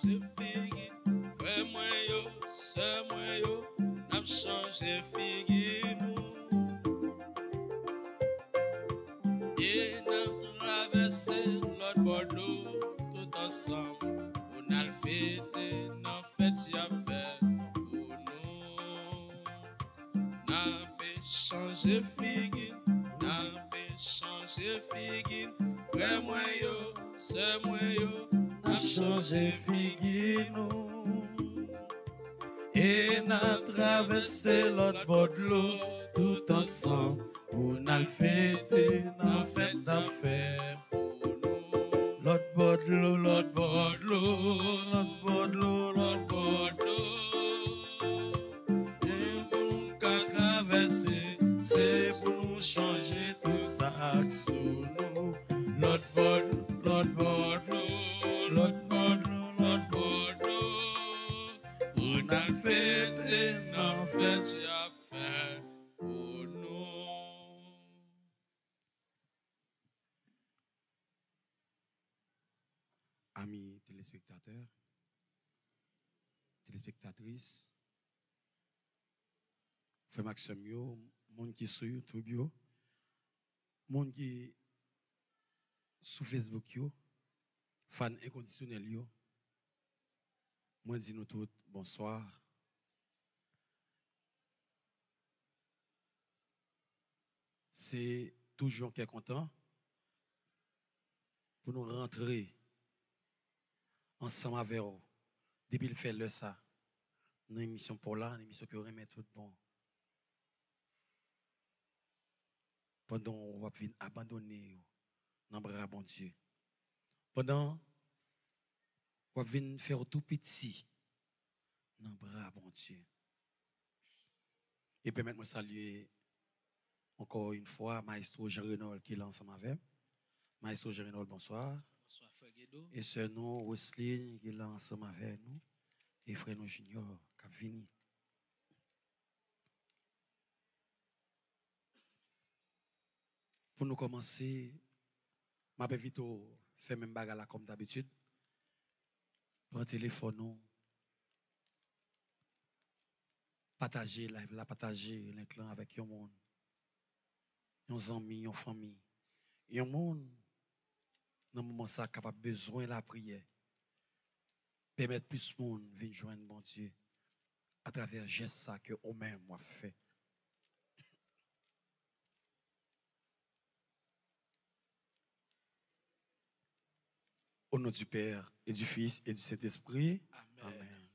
chanje figi Fè mwen yo, se mwen yo Nap chanje figi nou E nan travesse lòt bodou Tout ansam ou nan fete Nan fete ya fè ou nou Nan pe chanje figi Nan pe chanje figi Fè mwen yo, se mwen yo Nan chanje figi nou E nan travese lot bod lo Tout ansan Pou nan fete nan fete d'affaires Lot bod lo, lot bod lo Lot bod lo, lot bod lo E pou nou ka travese Se pou nou chanje tout sa ak sou nou Lot téléspectateurs, téléspectatrices, frère Maxime, monde qui sur YouTube, yo, monde qui sur Facebook, yo, fan inconditionnel, moi dis nous tous bonsoir. C'est toujours qui content pour nous rentrer ensemble avec vous. Depuis le fait le ça, une émission pour là, une émission qui remet tout bon. Pendant on va venir abandonner dans bras bon Dieu. Pendant on va venir faire tout petit dans bras bon Dieu. Et permettez-moi de saluer encore une fois Maestro Jean-Renol qui est là ensemble avec. Maestro Jean-Renol, bonsoir. Et ce nom, Wesley, qui est là ensemble avec nous. Et frère nous Junior, qui a venu. Pour nous commencer, je vais vite faire même bagarre comme d'habitude. Prends téléphone. Partager live là, partager l'inclin avec un monde. Un amis, une famille. Un monde dans le moment ça capable besoin de la prière. Permettre plus de monde venir joindre bon Dieu à travers geste ça que au même moi fait. Au nom du Père et du Fils et du Saint-Esprit. Amen. Amen.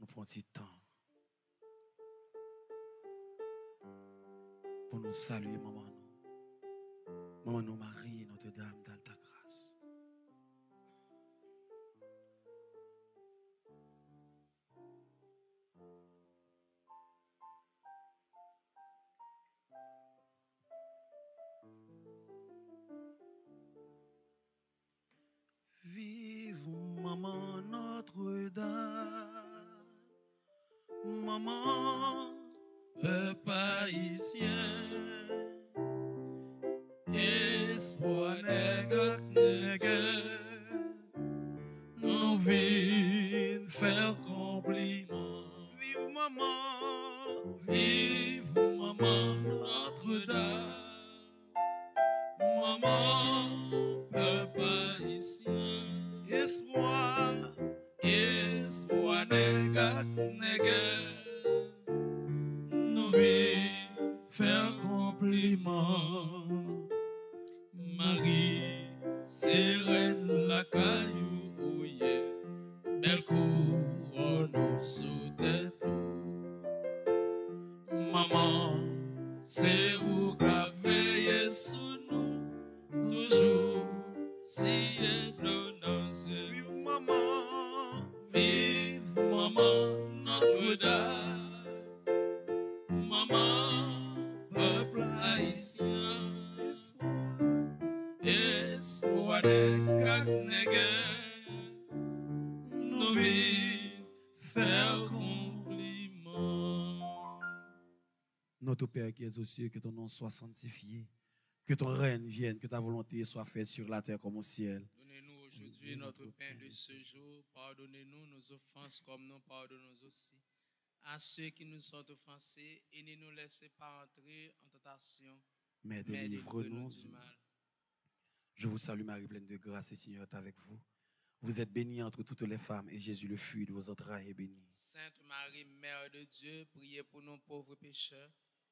Nous prenons petit temps pour nous saluer, maman. Maman, nous, Marie, Notre-Dame d'Alta Grâce. Vive maman Notre-Dame, maman, peuple haïtien, qui es aux cieux, que ton nom soit sanctifié, Que ton règne vienne, que ta volonté soit faite sur la terre comme au ciel. Donnez-nous aujourd'hui notre pain de ce jour. Pardonnez-nous nos offenses comme nous pardonnons aussi à ceux qui nous ont offensés et ne nous laissez pas entrer en tentation, Mais délivre-nous du mal. Je vous salue Marie, pleine de grâce, et Seigneur est avec vous. Vous êtes bénie entre toutes les femmes, et Jésus, le fruit de vos entrailles, est béni. Sainte Marie, Mère de Dieu, priez pour nous pauvres pécheurs,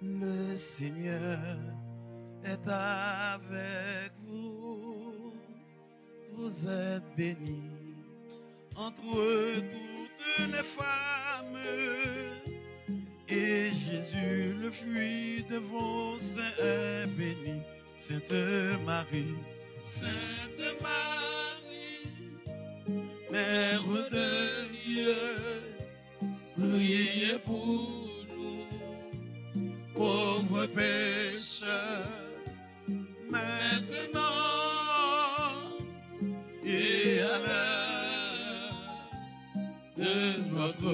Le Seigneur est avec vous. Vous êtes bénie entre toutes les femmes. Et Jésus, le fruit de vos seins, est béni. Sainte Marie, Sainte Marie, Mère de Dieu, priez pour nous, pauvres pécheurs, maintenant et à l'heure de notre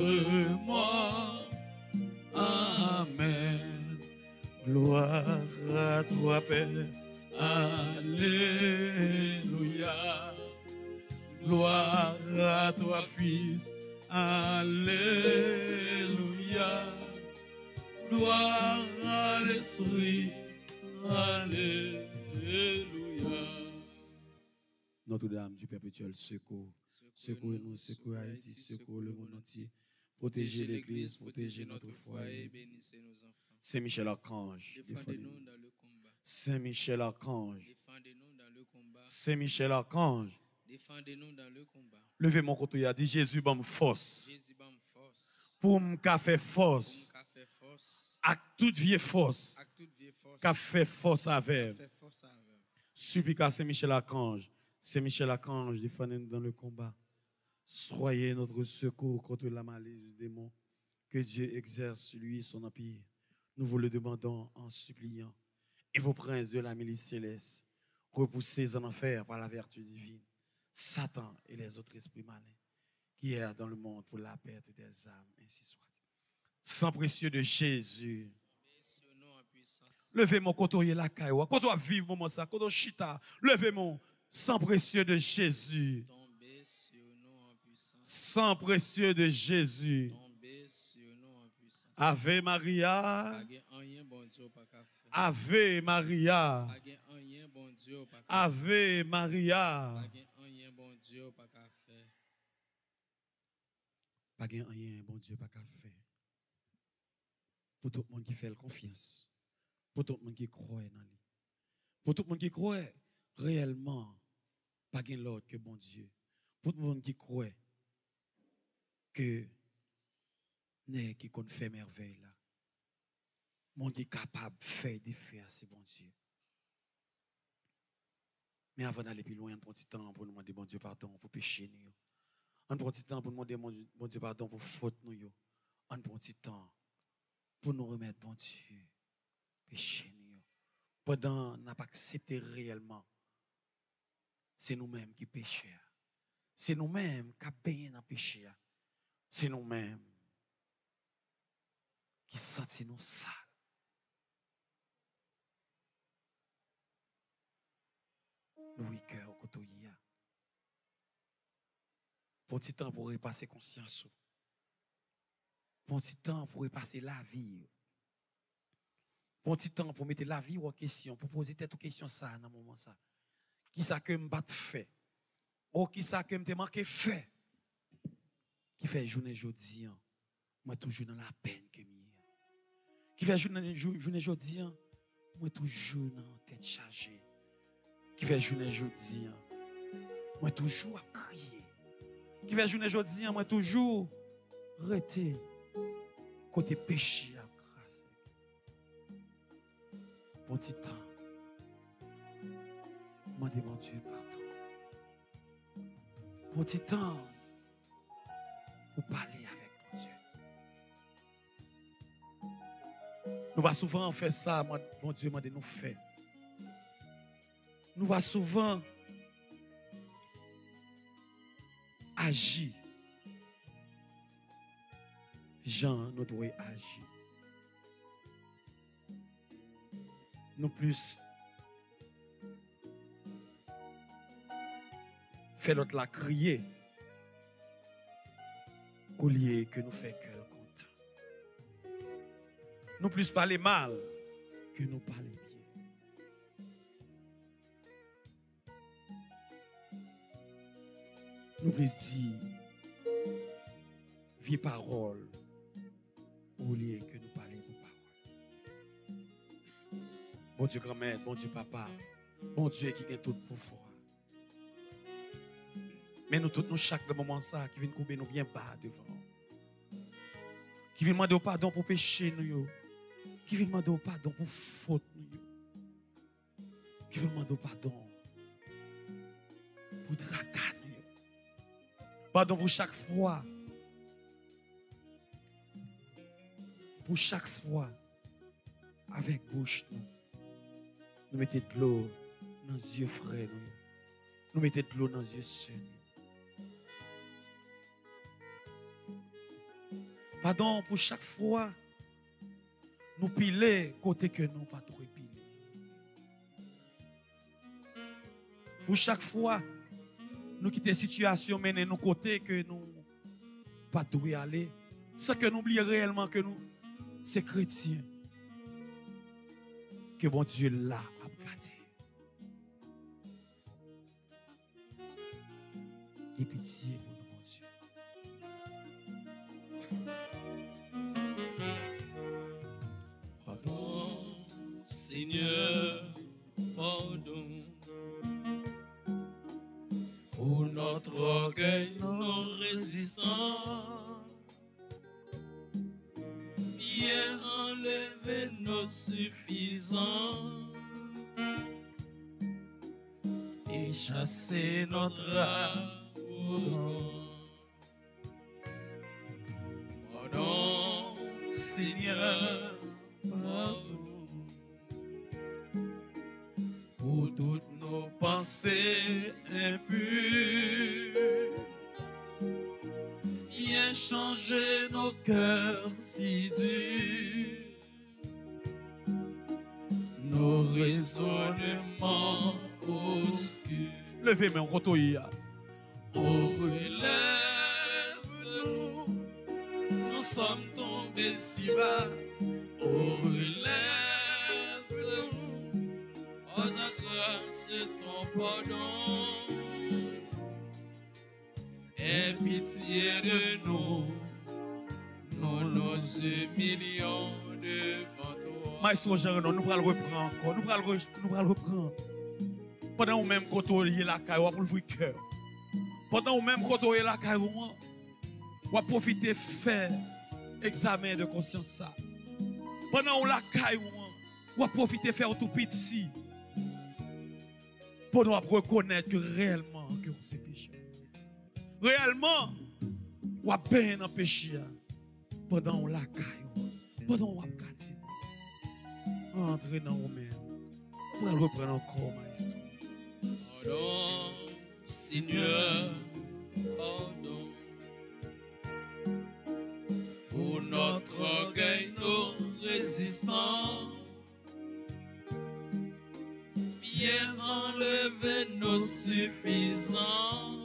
mort. Amen. Gloire à toi, Père. Alléluia. Gloire à toi, Fils. Alléluia. Gloire à l'Esprit. Alléluia. Notre-Dame du perpétuel secours, secours-nous, secours Haïti, secours le monde entier. Protégez l'Église, protégez notre foyer. bénissez nos enfants. Saint Michel Archange, Défendez-nous dans le combat. Saint Michel Archange, Défendez-nous dans le combat. Saint Michel Archange, Défendez-nous dans le combat. levez mon côté, il a dit Jésus, bon force. Jésus, bam force. Pour me faire force, qu'a fait force avec. Fait force avec. Supplique à Saint Michel Archange. Saint Michel Archange, défendez-nous dans le combat. Soyez notre secours contre la malice du démon. Que Dieu exerce sur lui son empire. Nous vous le demandons en suppliant. Et vos princes de la milice céleste, repoussés en enfer par la vertu divine. Satan et les autres esprits malins qui errent dans le monde pour la perte des âmes, ainsi soit. Sang précieux de Jésus. Levez mon côté la caille. Vive moment ça, chita, levez mon sang précieux de Jésus. Sang précieux de Jésus. Ave Maria. Ave Maria. Ave Maria. Pas rien bon Dieu pas qu'à. Pas gen rien, bon Dieu, pas qu'à faire. Pour tout le monde qui fait confiance. Pour tout le monde qui croit dans lui. Pour tout le monde qui croit réellement, pas gen l'autre que bon Dieu. Pour tout le monde qui croit que n'est qui qu'on fait merveille là. Dieu est capable de faire des faire, c'est bon Dieu. Mais avant d'aller plus loin, on prend du temps pour nous demander bon Dieu pardon pour pécher nous. On prend temps pour demander bon Dieu, pardon pour faute nous. On prend temps pour nous remettre bon Dieu péché nous. Pendant n'a pas accepté réellement. C'est nous-mêmes qui péchons. C'est nous-mêmes qui payé dans le péché. C'est nous-mêmes qui sentons nous sales. Nous, oui, cœur, côté Pour petit temps pour repasser conscience. Pour petit temps pour repasser la vie. Pour petit temps pour mettre la vie en question, pour poser tête aux questions ça dans moment ça. Qui ça que me bat fait? Ou qui ça que me manqué fait? Qui fait journée jeudi, moi toujours dans la peine que mi. Qui fait journée journée jeudi, moi toujours dans tête chargée qui fait journée jeudi, moi toujours à crier. Qui fait journée jeudi, moi toujours rester côté péché à grâce. Petit temps. Moi demande Dieu pardon. Petit temps pour parler avec mon Dieu. Nous va souvent faire ça, mon Dieu m'a dit nous faire nous va souvent agir. Jean, nous devons agir. Nous plus faire notre la crier au lieu que nous faisons cœur content. Nous plus parler mal que nous parler nous voulons dire vie parole au lieu que nous parlions de parole. Bon Dieu grand-mère, bon Dieu papa, bon Dieu qui est tout pouvoir. Mais nous tous, nous, chaque moment ça, qui vient couper nous bien bas devant. Qui vient demander pardon pour péché nous. Qui vient demander pardon pour faute nous. Qui vient demander pardon pour tracas Pardon pour chaque fois. Pour chaque fois. Avec bouche, nous. Nous mettons de l'eau dans les yeux frères. Nous, nous mettons de l'eau dans les yeux sœurs. Pardon pour chaque fois. Nous piler côté que nous pas trop piler. Pour chaque fois nous quitter situation, mener nos côtés que nous pas y aller. Ce que nous oublions réellement que nous, c'est chrétiens. Que bon Dieu l'a à Et pitié pour nous, bon Dieu. Pardon, Seigneur, pardon pour notre orgueil, nos résistants. Viens enlever nos suffisants et chasser notre arrogance. Pardon, Seigneur, pardon pour toutes nos pensées impures. Changer nos cœurs si durs, nos raisonnements obscurs. Levez-moi, on retourne. Oh, relève-nous, nous sommes tombés si bas. Oh, relève-nous, oh, ta grâce et ton pardon. Aie pitié de nous, nous nous humilions devant toi. Maestro Jean, nous allons reprendre encore. Nous allons nous reprendre. Pendant ou même quand on est la caille, on va le cœur. Pendant ou même quand on est la caille, on profiter faire examen de conscience ça. Pendant on la caille ou on profiter faire tout petit. Pour nous reconnaître que réellement que c'est péché. Réellement, a bien dans péché pendant la caille pendant on a gâté. Entrez dans nous-mêmes. Pour reprendre encore maestro. Pardon, Seigneur, pardon. Pour notre orgueil, nos résistants. Viens enlever nos suffisants.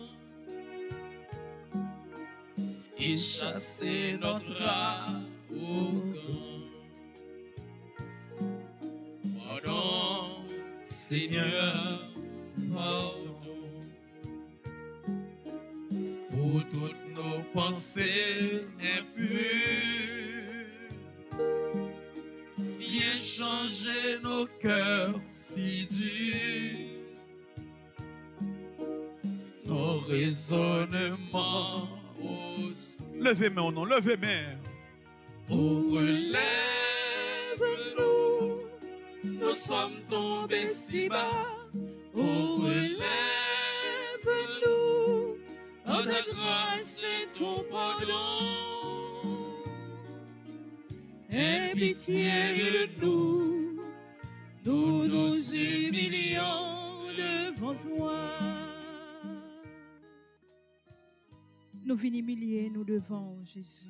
Chasser notre arrogance. Pardon, Seigneur, pardon. Pour toutes nos pensées impures. Viens changer nos cœurs si durs. Nos raisonnements. Levez main au nom, levez main. Oh, relève-nous, nous sommes tombés si bas. Oh, relève-nous, dans ta grâce et ton pardon. Aie pitié de nous, nous nous humilions devant toi. Nous venons humilier nous devant Jésus.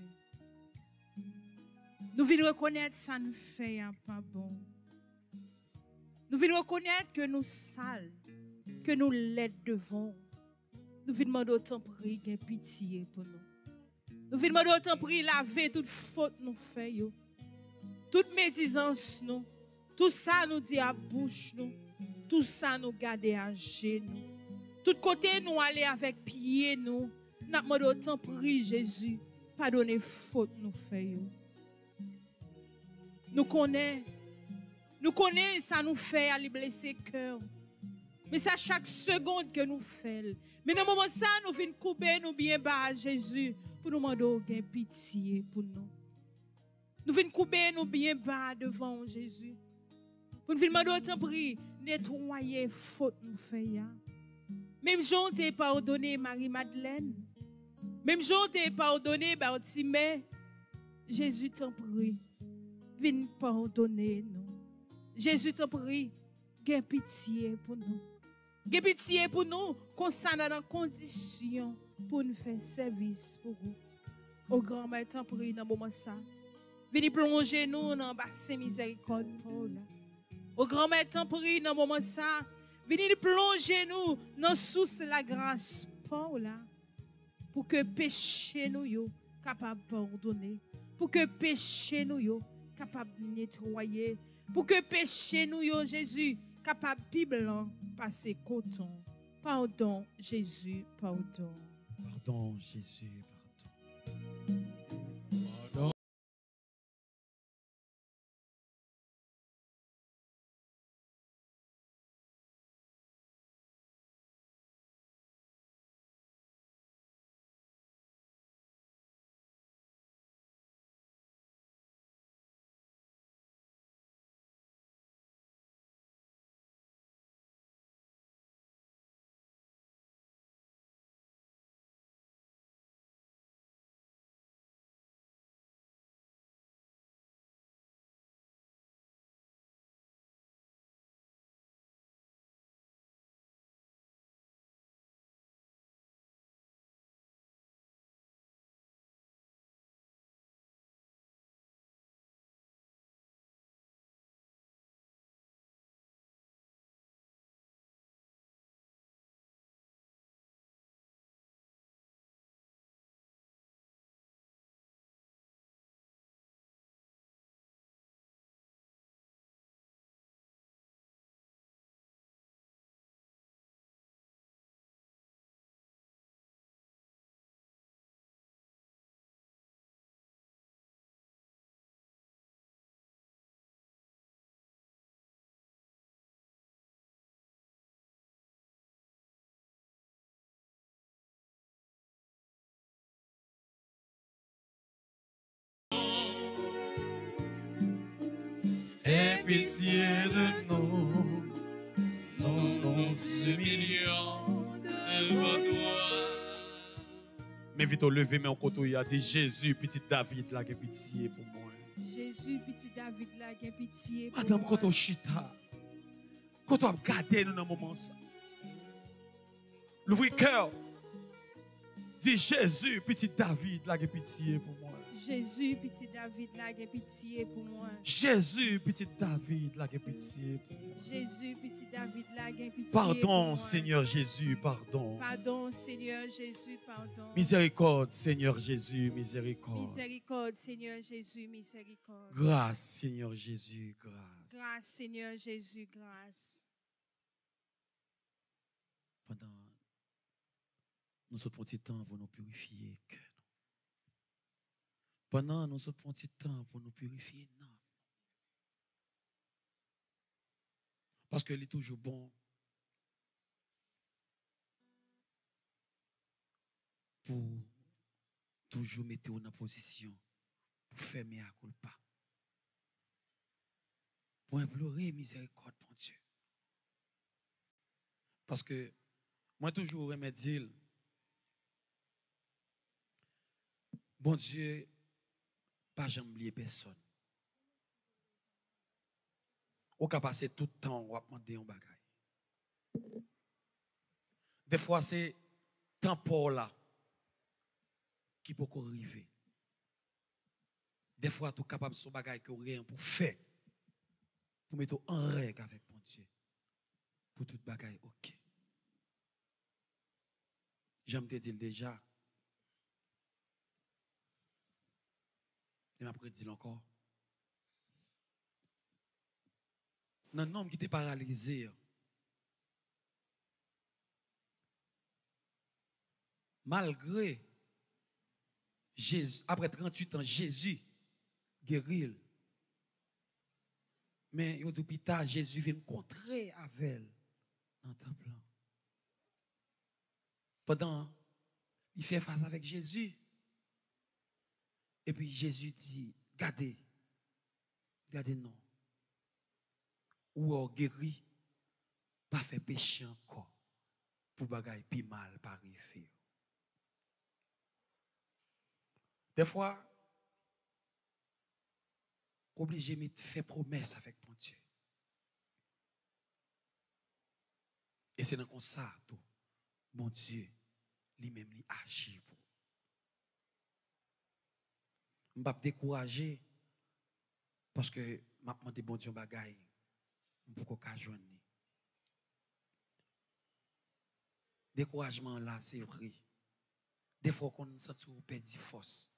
Nous venons reconnaître ça nous fait un pas bon. Nous venons reconnaître que nous sales, que nous laides devant. Nous venons demander autant prix qu'il pitié pour nous. Nous venons demander autant prix laver toute faute nous fait. Toute médisance nous. Tout ça nous dit à bouche nous. Tout ça nous garder à genoux. Tout côté nous aller avec pied nous. N'a demandé autant prix Jésus. Pardonnez faute nous yo. Nous connaissons. Nous connaissons ça nous fait à les blesser cœur. Mais c'est à chaque seconde que nous faisons. Mais dans le moment ça, nous venons couper nous bien bas à Jésus pour nous demander pitié pour nous. Nous venons couper nous bien bas devant Jésus. Pour nous demander autant prix, nettoyer faute nous fait. Même Jean t'a pardonné Marie-Madeleine. Même Jean t'a pardonné Bartimée. Jésus t'en prie. Viens pardonner nous. Jésus t'en prie. Gain pitié pour nous. Gain pitié pour nous. Concernant dans condition pour nous faire service pour vous. Au grand maître t'en prie dans le moment ça. Venez plonger nous dans le bassin miséricorde Paul. Au grand maître t'en prie dans le moment ça. Venez plonger nous dans source la grâce Paul. Pour que péché nous yo capable pardonner. Pour que péché nous yo capable nettoyer. Pour que péché nous yo Jésus capable blanc passer coton. Pardon Jésus, pardon. Pardon, Jésus. Aie pitié de nous. Nous nous humilions devant toi. Mais vite au lever, mais on côté, a dit Jésus, petit David, là, qui pitié pour moi. Jésus, petit David, là, qui pitié. pour Madame moi. Koto Chita, quand on regarde nous dans ce moment, ça. L'ouvrir cœur. Dit Jésus, petit David, là, qui pitié pour moi. Jésus, petit David, qui pitié pour moi. Jésus, petit David, qui pitié pour moi. Jésus, petit David, qui pitié pour Pardon, moi. Seigneur Jésus, pardon. Pardon, Seigneur Jésus, pardon. Miséricorde, Seigneur Jésus, miséricorde. Miséricorde, Seigneur Jésus, miséricorde. Grâce, Seigneur Jésus, grâce. Grâce, Seigneur Jésus, grâce. Pendant nous sommes petit temps pour nous purifier cœur. Pendant nous un petit temps pour nous purifier non. Parce que il est toujours bon pour toujours mettre la position pour fermer à culpa. Pour implorer miséricorde pour Dieu. Parce que moi, toujours me dire, bon Dieu, pas jamais oublier personne. Ou qu'à passer tout le temps, on va demander un bagage. Des fois, c'est temps là qui peut arriver. Des fois, tu es capable de faire bagage que rien pour faire. Pour mettre en règle avec mon Dieu. Pour tout bagage, ok. J'aime te dire déjà. Et après dire encore. Un homme qui était paralysé. Malgré Jésus, après 38 ans, Jésus guérit. Mais au hôpital, Jésus vient contrer avec elle dans le temple. Pendant, il fait face avec Jésus. Et puis Jésus dit, gardez, gardez non. Ou on guéri, pas fait péché encore, pour bagaille plus mal par arriver. Des fois, obligé de faire promesse avec mon Dieu. Et c'est dans ça, tout, mon Dieu, lui-même, lui agit pour. Je ne pas décourager parce que je demande bon Dieu bagaille pour qu'on joindre. Découragement là, c'est vrai. Des fois qu'on sent qu'on perd de force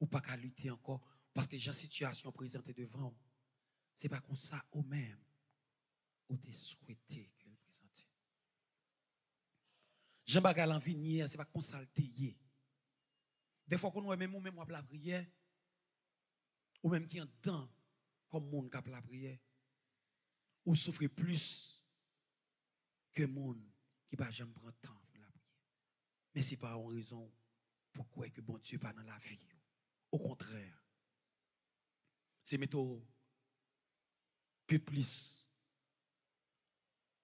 ou pas qu'à lutter encore parce que j'ai une situation présentée devant. Ce n'est pas comme ça ou même ou te souhaité que le présenter. Jean Bagal en vignière, ce n'est pas comme ça. Des fois qu'on même même la prière ou même qui entend comme monde qui la prière ou souffre plus que monde qui pas jamais prendre la prière. Mais c'est pas une raison pourquoi que bon Dieu pas dans la vie. Au contraire, c'est mettre peu plus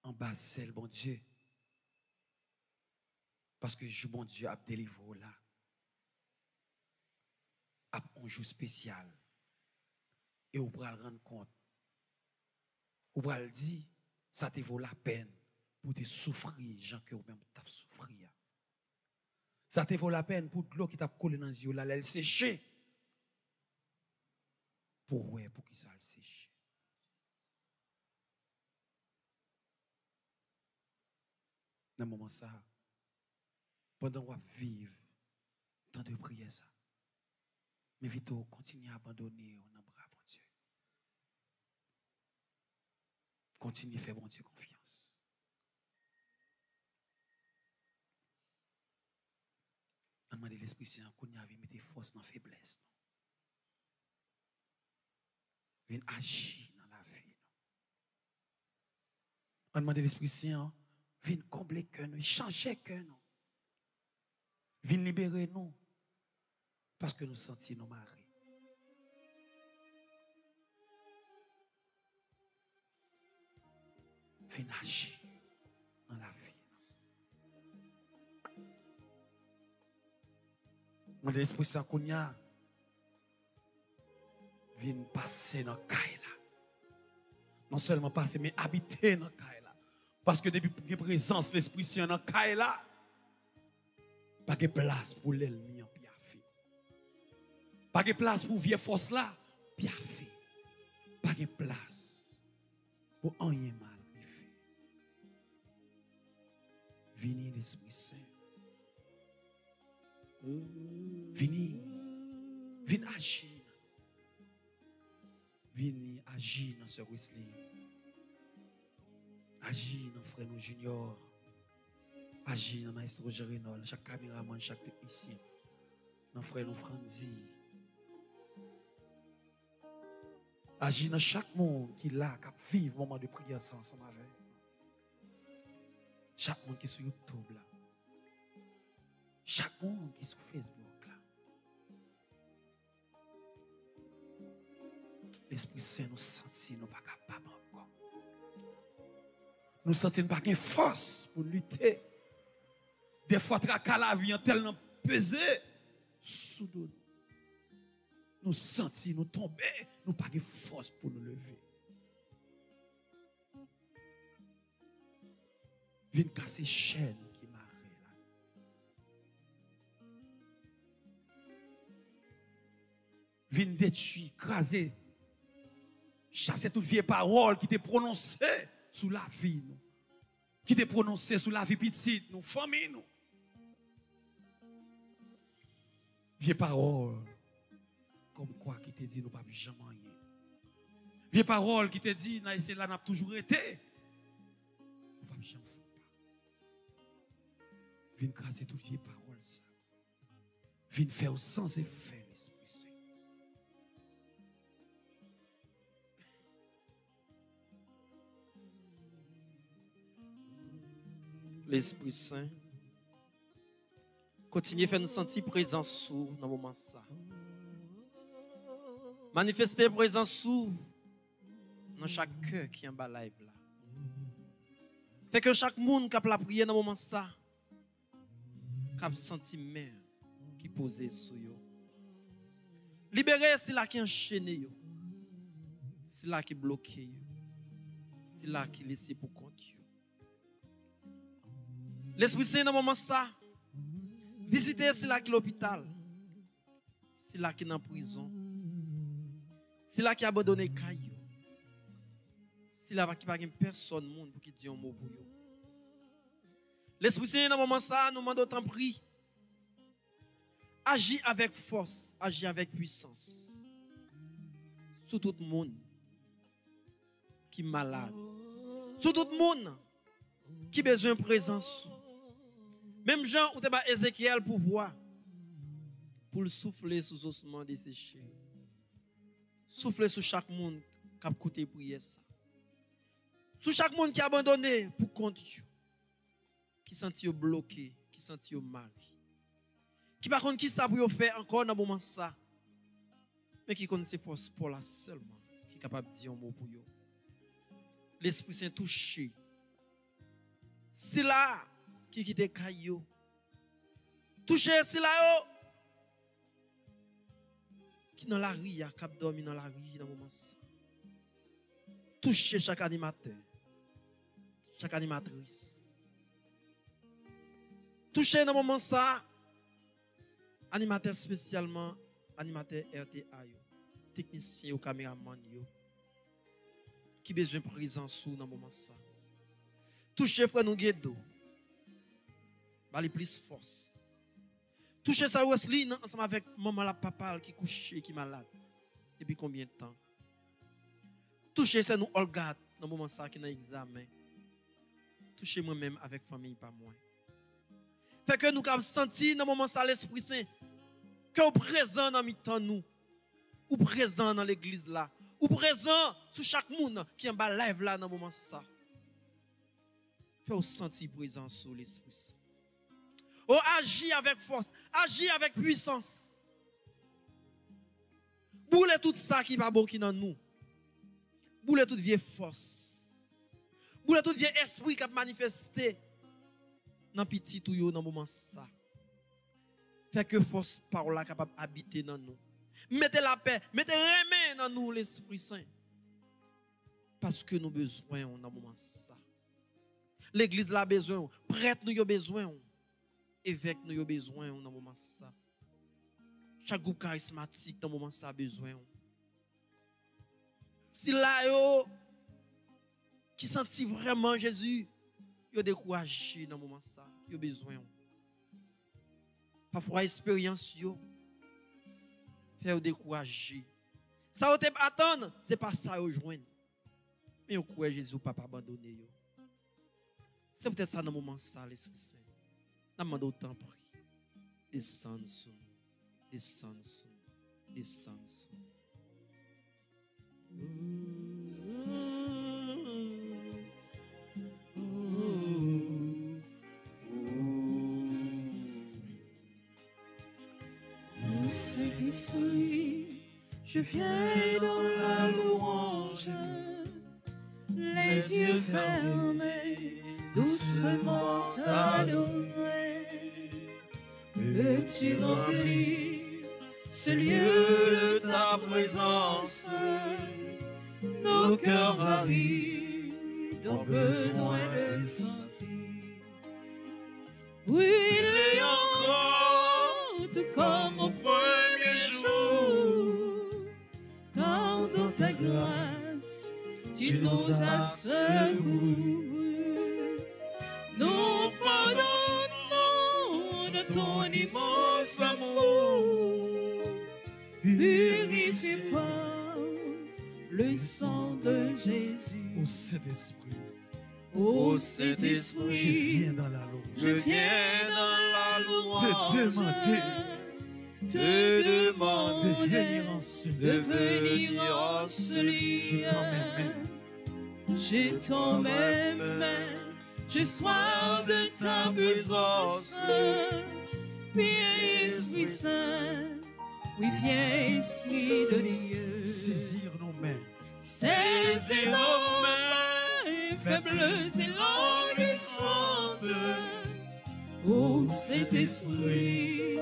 en bas celle bon Dieu. Parce que je bon Dieu a délivré là. A un jour spécial. Et vous pourrez le rendre compte. Vous pourrez le dire, ça te vaut la peine pour te souffrir, gens que vous même t'as souffrir. Ça te vaut la peine pour de l'eau qui t'a collé dans les yeux là, elle séché. Pour pour qui ça elle séché. Dans moment ça, pendant qu'on vivre, tant de prières ça. Mais vite, continue à abandonner on a bras bon Dieu. Continue à faire bon Dieu confiance. On demande l'Esprit Saint qu'on y avait mis des forces dans la faiblesse. Viens agir dans la vie. On demande l'Esprit Saint, viens combler cœur nous, changer cœur nous. Viens libérer nous. Parce que nous sentions nos maris. Viens agir dans la vie. Mon Esprit Saint qu'on y a, viens passer dans là. Non seulement passer, mais habiter dans là. Parce que depuis que présence l'Esprit Saint dans là, pas de place pour l'ennemi en piafé. Pas de place pour vieille force là, piafé. Pas de place pour rien mal Venez l'Esprit Saint. Venez. Venez agir. Venez agir dans ce Wesley. Agir dans frère junior. Agir dans maestro Jérénol, chaque caméraman, chaque technicien. Dans frère Franzi. Agir dans chaque monde qui est là, qui vit moment de prière ensemble avec. Chaque monde qui est sur YouTube là. Chaque monde qui est sur Facebook là. L'Esprit Saint nous sentit, nous pas capables encore. Nous sentis pas de force pour lutter. Des fois, tracas la vie en tellement pesé sous nous. Sentis, nous tomber, nous pas de force pour nous lever. Viens casser chaîne qui m'arrête là. Viens détruire, écraser, chasser toute vieille parole qui t'est prononcée sous la vie, qui t'est prononcée sous la vie petite, nous, famille, nous. Vieille parole, comme quoi qui te dit, nous pas jamais rien. Vieille parole qui te dit, là, c'est là, n'a toujours été. Viens craser toute vieille parole, ça. Viens faire sans effet l'Esprit Saint. l'Esprit Saint. Continuez à faire nous sentir présence sous dans le moment ça. Manifestez présence sous dans chaque cœur qui est en bas live là. Fait que chaque monde qui a la prière dans le moment a senti main qui posé sur yo. Libérez c'est là qui enchaîné yo. Là qui bloqué yo. Là qui laissé pour compte yo. L'Esprit Saint c'est là qui est l'hôpital. C'est là qui est en prison. C'est là qui a abandonné Caillou. C'est là qui n'a pas personne monde pour qui dit L'Esprit Saint dans le moment ça, nous demande autant prix. Agis avec force, agis avec puissance. Sur tout le monde qui est malade. Sur tout le monde qui a besoin de présence. Même Jean, te ba Ézéchiel pour voir, pour le souffler sous ossements desséchés. Souffler sur chaque monde qui a prière ça. Sur chaque monde qui a abandonné pour compte. Qui senti bloqué, qui senti mal. Qui par contre qui ça pour faire encore dans moment ça. Mais qui connaît ses forces pour la seulement, qui est capable de dire un mot pour yo. L'Esprit Saint touché. C'est là qui quitte Kayo. Touché, c'est là yo. Qui dans la rue, qui a dormi dans la rue dans le moment ça. Touché chaque animateur, chaque animatrice. Touché dans le moment ça, animateur spécialement, animateur RTA, technicien ou caméraman, yo, qui besoin de présence dans le moment ça. Touché frère nous guedo. Bali plus force. Touché ça Wesley ensemble avec maman la papa qui couché qui malade. Depuis combien de temps? Touché ça nous Olga dans le moment ça qui dans examen. Touché moi-même avec famille pas moi. Fait que nous avons senti dans le moment ça l'Esprit Saint que au présent dans mi-temps nous ou présent dans l'église là ou présent sur chaque monde qui est en bas live là dans le moment ça. Fais au sentir présence sur l'Esprit Saint. Oh, agis avec force, agis avec puissance. Boule tout ça qui va bon qui dans nous. Boule toute vieille force. Boule tout vient esprit qui a manifesté dans petit tout yo dans moment ça. Fait que force parole là capable habiter dans nous. Mettez la paix, mettez remède dans nous l'Esprit Saint. Parce que nous besoin dans moment ça. L'église l'a besoin, prêtre nous a besoin, évêque nous a besoin dans moment ça. Chaque groupe charismatique dans moment ça a besoin. Si là yo qui sentit vraiment Jésus, yo découragé dans moment ça, yo besoin. Parfois expérience yo fait décourager. Ça vous attendre, c'est pas ça yo joindre. Mais vous croyez Jésus pas abandonner yo. C'est peut-être ça dans le moment ça l'Esprit Saint. N'a demande autant prix. Descendre sur nous. Descendre sur nous. Je viens dans la louange, les yeux fermés, doucement t'adorer. Que tu remplis ce lieu de ta présence, nos cœurs arrivent, ont besoin de sentir. Brûler encore, tout comme au premier ta grâce, tu nous as secourus. Nous pardonnons de ton immense amour, purifié par le sang de Jésus. Au Saint-Esprit, Ô je Saint-Esprit, viens dans la louange. je viens dans la louange Te demander. Te De demander venir en ce de venir en ce Je lieu. t'en mets J'ai ton même main, j'ai soif de ta présence. Viens Esprit Saint, oui viens Esprit de Dieu. saisir nos mains. Saisis nos mains, faibles et languissantes. Ô Saint-Esprit,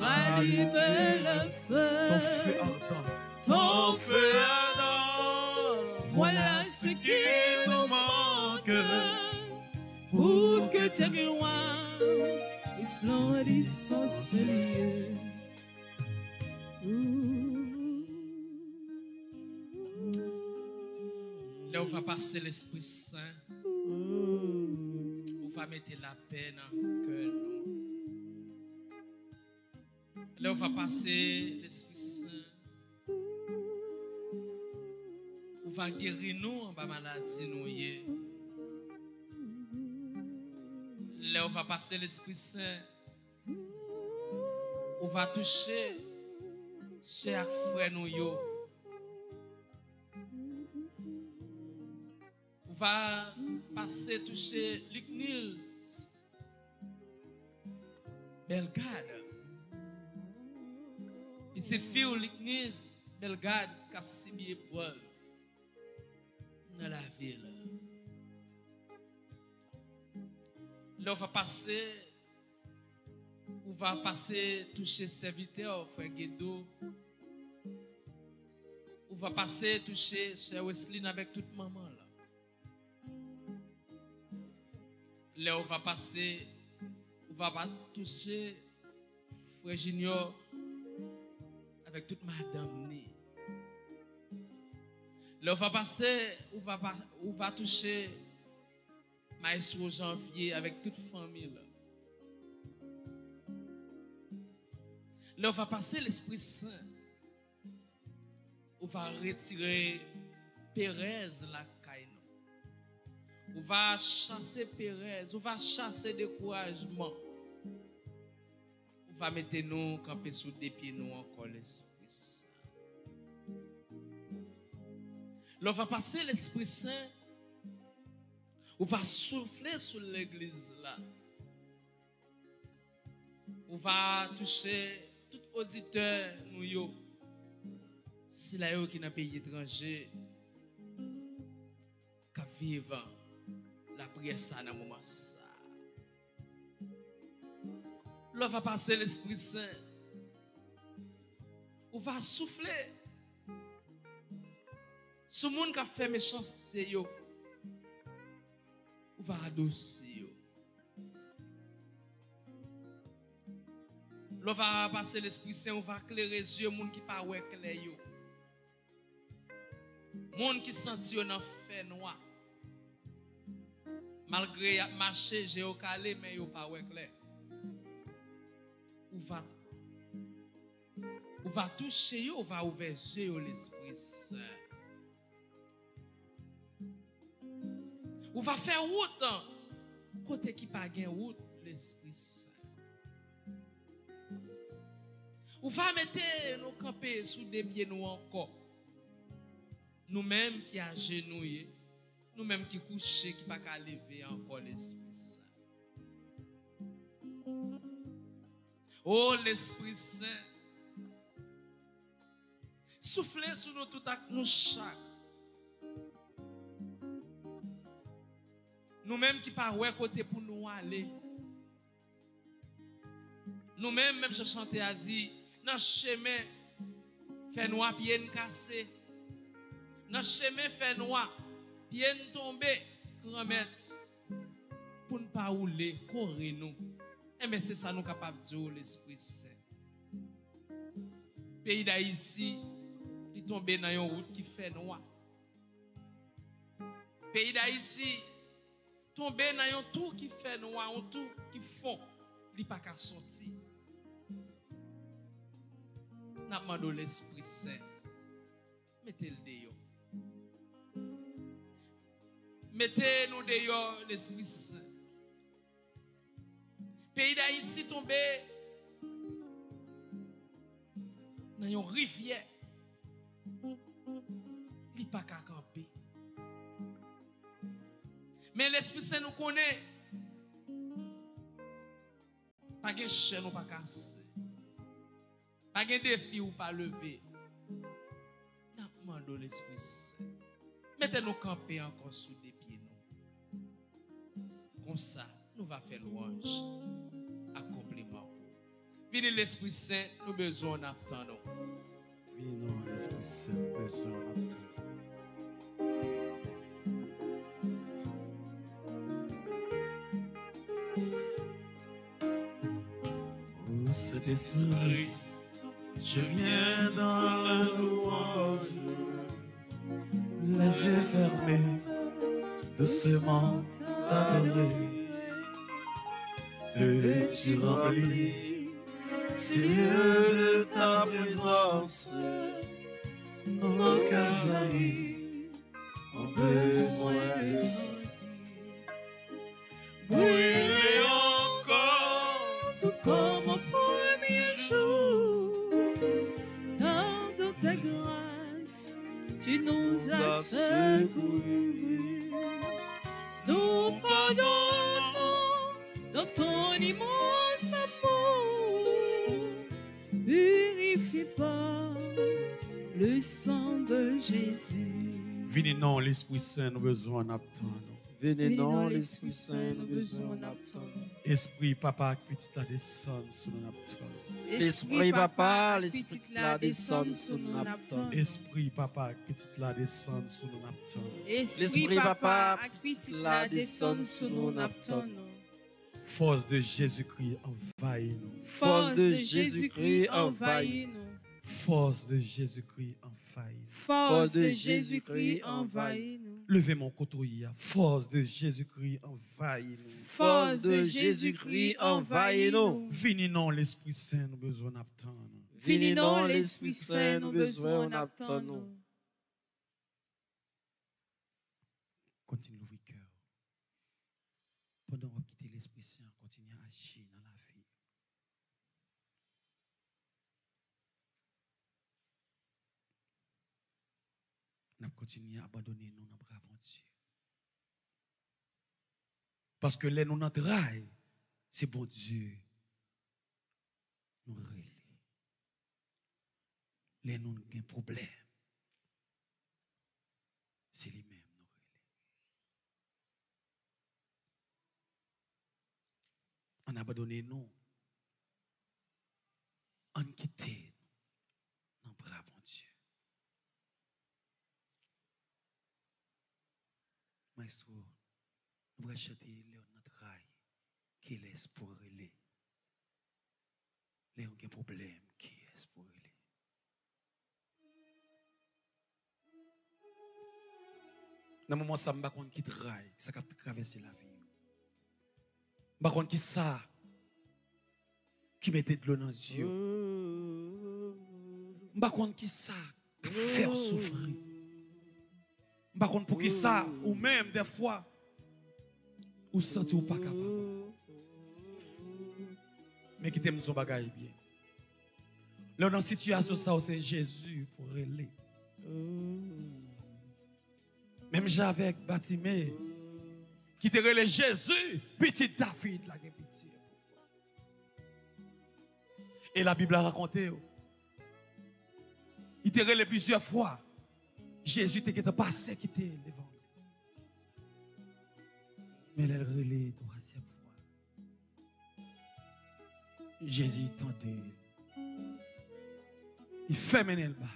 rallume le feu. Ton feu ardent. Ton feu ardent. Voilà ce qui nous manque pour que ta gloire resplendisse en ce lieu. Là, on va passer l'Esprit Saint. On va mettre la paix dans le cœur. Là, on va passer l'Esprit Saint. On va guérir nous en bas maladie nous. Là, on va passer l'Esprit Saint. On va toucher ce frère nous. On va passer toucher l'Ignil Belgade. C'est fille l'Ignil Belgade qui a subi épreuve dans la ville. Là, on va passer, on va passer toucher serviteur, frère Guédo. On va passer toucher Sœur Wesley avec toute maman là. Là, on va passer, on va toucher Frère Junior avec toute madame. va passer, on va, on va toucher Maestro Janvier avec toute famille. Là, va passer l'Esprit Saint. On va retirer Pérez la caille. On va chasser Pérez, on va chasser découragement. Va mettre nous camper sous des pieds nous encore l'Esprit Saint. Là, on va passer l'Esprit Saint. On va souffler sur l'église là. On va toucher tout auditeur nous. Si la yo qui dans pays étranger qui vivre la prière ça dans moment Là va passer l'Esprit Saint. Ou va souffler. Ce monde qui a fait méchanceté, ou va yo. Là va passer l'Esprit Saint, ou va éclairer les yeux, monde qui pas ouais clair. Monde qui senti yo dans fait noir. Malgré y a marché géocalé mais yo pas ouais clair. Ou va ou va toucher ou va ouvrir yeux l'Esprit Saint. Ou va faire route hein, côté qui pas gain route l'Esprit Saint. Ou va mettre nos camper sous des pieds nous encore. Nous-mêmes qui agenouillés, nous-mêmes qui couchés, qui pas qu'à lever encore l'Esprit Saint. Oh l'Esprit Saint, soufflez sur nous tout à nous chaque. Nous-mêmes qui pas ouais côté pour nous aller. Nous-mêmes, même je chantais à dire, dans chemin, fait noir, pied cassé. Dans chemin, fait noir, pied tombé, remettre. Pour ne pas rouler, courir nous. Et mais c'est ça nous capables de dire, l'Esprit Saint. Pays d'Haïti, il tombé dans une route qui fait noir. Pays d'Haïti, tombé dans un tour qui fait noir, un tour qui fond, il pas qu'à sortir. N'a l'Esprit Saint. Mettez le dehors. Mettez-nous dehors l'Esprit Saint. Pays d'Haïti tombé dans une rivière. Il pas qu'à camper. Mais l'Esprit Saint nous connaît. Pas de chaîne ou pas casser. Pas de défi ou pas lever. N'a demandé l'Esprit Saint. Mettez-nous camper encore sous des pieds. Comme ça, nous va faire louange. Venez l'Esprit Saint, nous besoin d'attendre. Venez l'Esprit Saint, besoin d'attendre. Oh, Saint-Esprit, je viens dans la louange, les yeux fermés, doucement t'adorer. Et tu remplis ces lieux de ta présence, nos cœurs amis ont besoin de ça. Brûler encore, tout comme au premier jour. Car dans ta grâce, tu nous as secourus. Sang de Jésus. Venez non, l'Esprit Saint, nous besoin d'attendre. Venez Venez dans dans l'Esprit Saint, nous besoin d'attendre. Esprit, papa, petit la descend sur nous attendre. L'Esprit Papa, l'Esprit la descend sur nous attendre. Esprit, papa, petit la descend sur nous attendre. Esprit papa ak pitit la descend sou nou nap ton nou. Force de Jésus-Christ envahit nous. Force de Jésus-Christ envahit nous. Force de Jésus-Christ envahit nous. Force de Jésus-Christ envahit nous. Levez mon cotoya. Force de Jésus-Christ envahit nous. Force de Jésus-Christ envahit nous. Venez non, l'Esprit Saint, nous besoin d'attendre. Vini non l'Esprit Saint nous besoin d'attendre continuer à abandonner nous dans Dieu Parce que là, nous n'entrailles, c'est bon Dieu. Nous relève. les nous avons un problème. C'est lui-même. On abandonné nous. On quitté problème qui est pour relais. Dans le moment où je ne sais pas qui travaille, ça a traversé la vie. Je ne sais pas qui ça qui mettait de l'eau dans les yeux. Je ne sais pas qui ça qui fait souffrir. Je ne sais pas pour qui ça, ou même des fois, senti ou pas capable. Mais qui t'aime son bagage bien. Là, dans une situation, ça, c'est Jésus pour aller. Même j'avais Batimé, qui te relève Jésus, petit David, la pitié. Et la Bible a raconté, oh. il te relève plusieurs fois. Jésus te passé qui était devant. Mais elle relève troisième fois. Jésus tendait. Il fait mener le bal.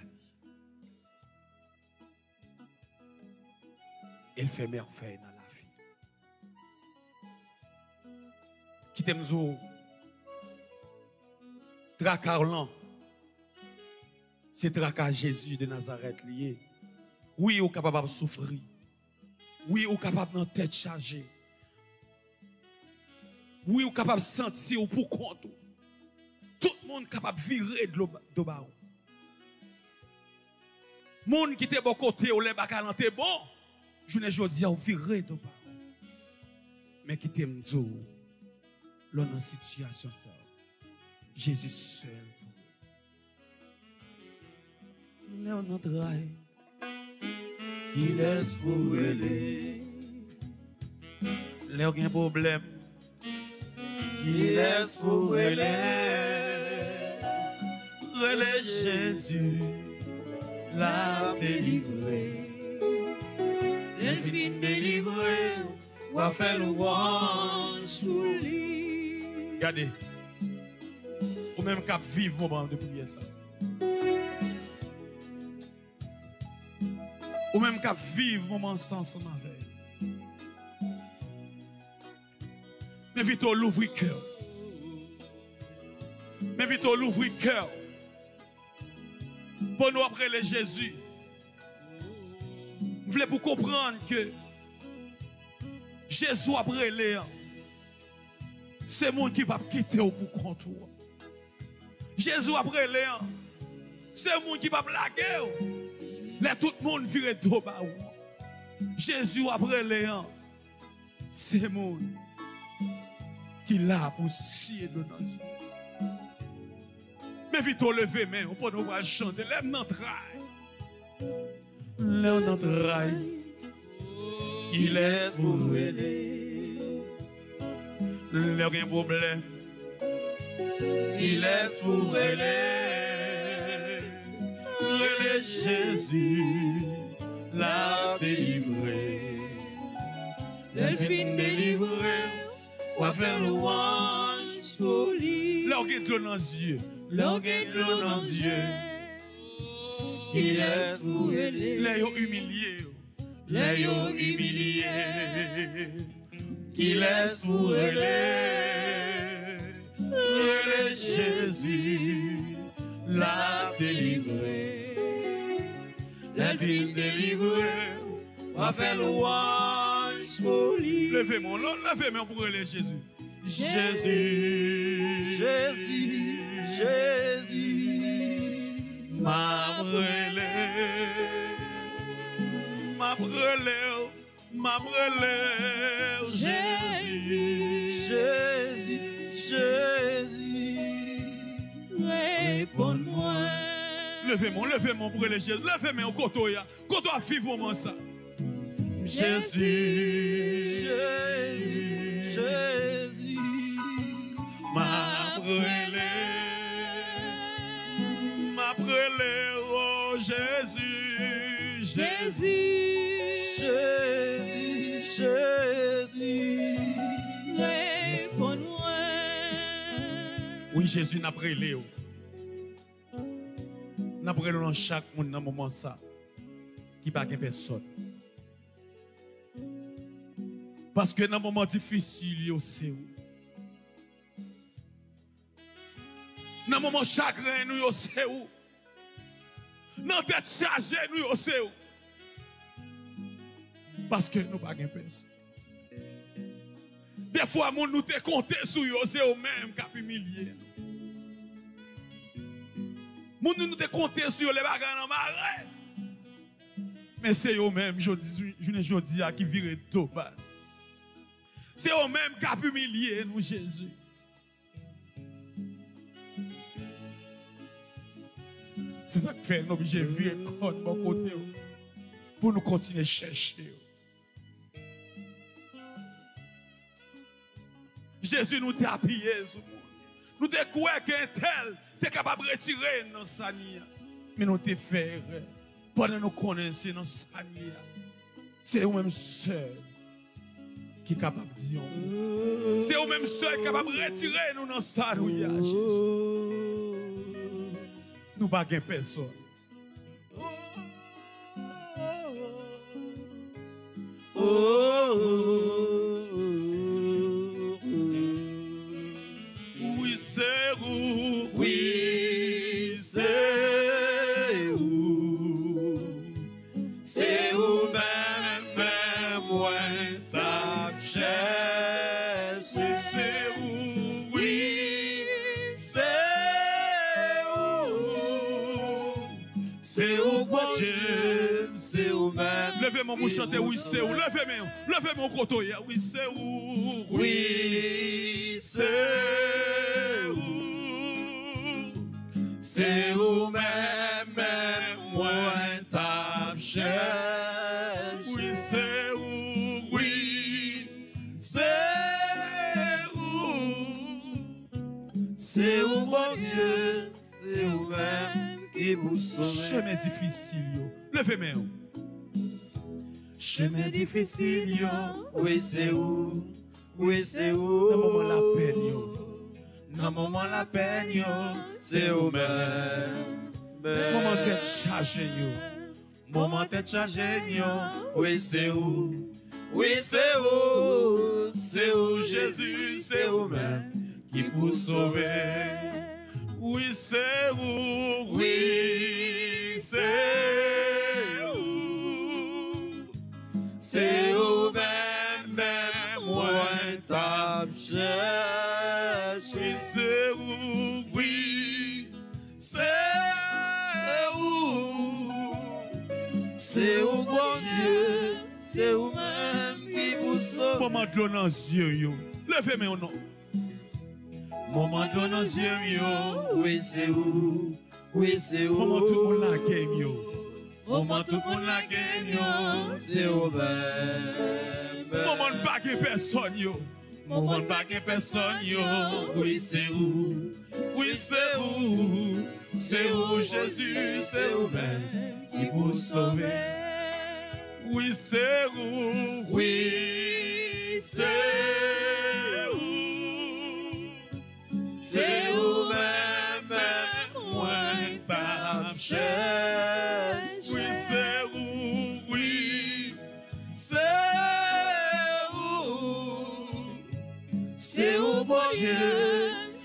Il fait merveille dans la vie. Qui t'aime zo? Tracarlant. C'est tracar Jésus de Nazareth lié. Oui, ou capable de souffrir. Oui, ou capable de tête chargée. Oui, ou capable de sentir ou pour compte? Tout le monde capable de virer de l'eau. Monde qui était bon côté ou les bakalan te bon. Je ne jodi à virer de bas. Mais qui t'aime dire l'on en situation ça. Jésus seul. Léon Andrade qui laisse pour aller. Léon a un problème qui laisse pour aller. Relais Jésus l'a délivré. Fin délivré, ou a fait louange pour lui. Regardez, ou même cap vivre moment de prier ça. Ou même qu'à vivre moment sans son avec. Mais vite l'ouvrir cœur. Mais vite l'ouvrir cœur. Pour nous après Jésus. Je voulais pour comprendre que Jésus après les c'est monde qui va quitter pour contour. Jésus après les c'est monde qui va blaguer. Là, tout le monde vire de. Jésus après les c'est le monde qui l'a pour de nos Mais vite, on lever main, on peut nous voir chanter. Lève notre rail. Lève notre rail. Qui laisse pour aider. Lève un problème. Il laisse pour aider. Relais Jésus l'a délivré. Delphine délivré, faire louange. L'orgueil de l'eau dans les yeux. L'orgueil de l'eau dans les yeux. Qui laisse pour aider. Les humiliés. Les humiliés. Qui laisse pour aider. Relais Jésus l'a délivré. La vie délivrée, va louange pour lui. Levez-moi, levez-moi pour aller Jésus. Jésus, Jésus, Jésus, m'a brûlé, m'a brûlé, m'a brûlé, Jésus, Jésus, Jésus, réponds-moi. Levez-moi, levez-moi pour les Jésus. Levez-moi au côté. Côté à vivre moment ça. Jésus, Jésus, Jésus, m'a brûlé, m'a brûlé, oh Jésus, Jésus, Jésus, Jésus, réponds-moi. Oui, Jésus n'a pas relé. N'a relé dans chaque monde dans moment ça. Qui pas personne. Parce que dans le moment difficile, c'est où. Dans le moment chagrin, nous, c'est où. Dans la tête chargée, nous, c'est où. Parce que nous pas personne. Des fois, nous te compté sur yo, c'est eux même qui humilié. Nous te compté sur les bagages dans marais. Mais c'est eux même, je ne dis qui vire tout bas. C'est eux même qui a humilié nous, Jésus. C'est ça qui fait nous obligés de virer de bon côté pour nous continuer à chercher. Jésus nous t'a appuyé Nous te quoi qu'un tel t'es capable de retirer dans sa Mais nous te fait pendant nous connaître dans sa C'est vous-même seul qui est capable de dire. C'est vous-même seul qui est capable de retirer nous dans sa Jésus. Nous pas personne. Oui, c'est Levez-moi, oui, c'est où? Levez-moi, levez-moi, côté, oui, c'est où? Oui, c'est où? C'est où même, même, moi, ta. Oui, c'est où? Oui, c'est où? C'est où, mon Dieu, c'est où même qui vous sauve. Chemin difficile. Levez-moi. Chemin difficile, yo. Oui, c'est où? Oui, c'est où? Dans le moment la peine, yo. Dans moment la peine, yo. C'est où même? Moment tête chargée, yo. Moment tête chargée, yo. Oui, c'est où? Oui, c'est où? C'est où Jésus? C'est où même? Qui vous sauve? Oui, c'est où? Oui, c'est C'est où même, même, moi, ta cherche. Oui, c'est où? Oui, c'est où? C'est où, bon Dieu? C'est où même qui vous sauve? L'eau dans les yeux, yo. Levez-moi, non. Moment de nos yeux, yo. Oui, c'est où? Oui, c'est où? Moment tout le monde la game, yo. Moment tout le monde la yo. C'est où même? Moment de baguer personne, yo. Moment de baguer personne, yo. Oui, c'est où? Oui, c'est où? C'est où Jésus? C'est où même? Qui vous sauve? Oui, c'est où? Oui, c'est où? C'est où même, même, moi, ta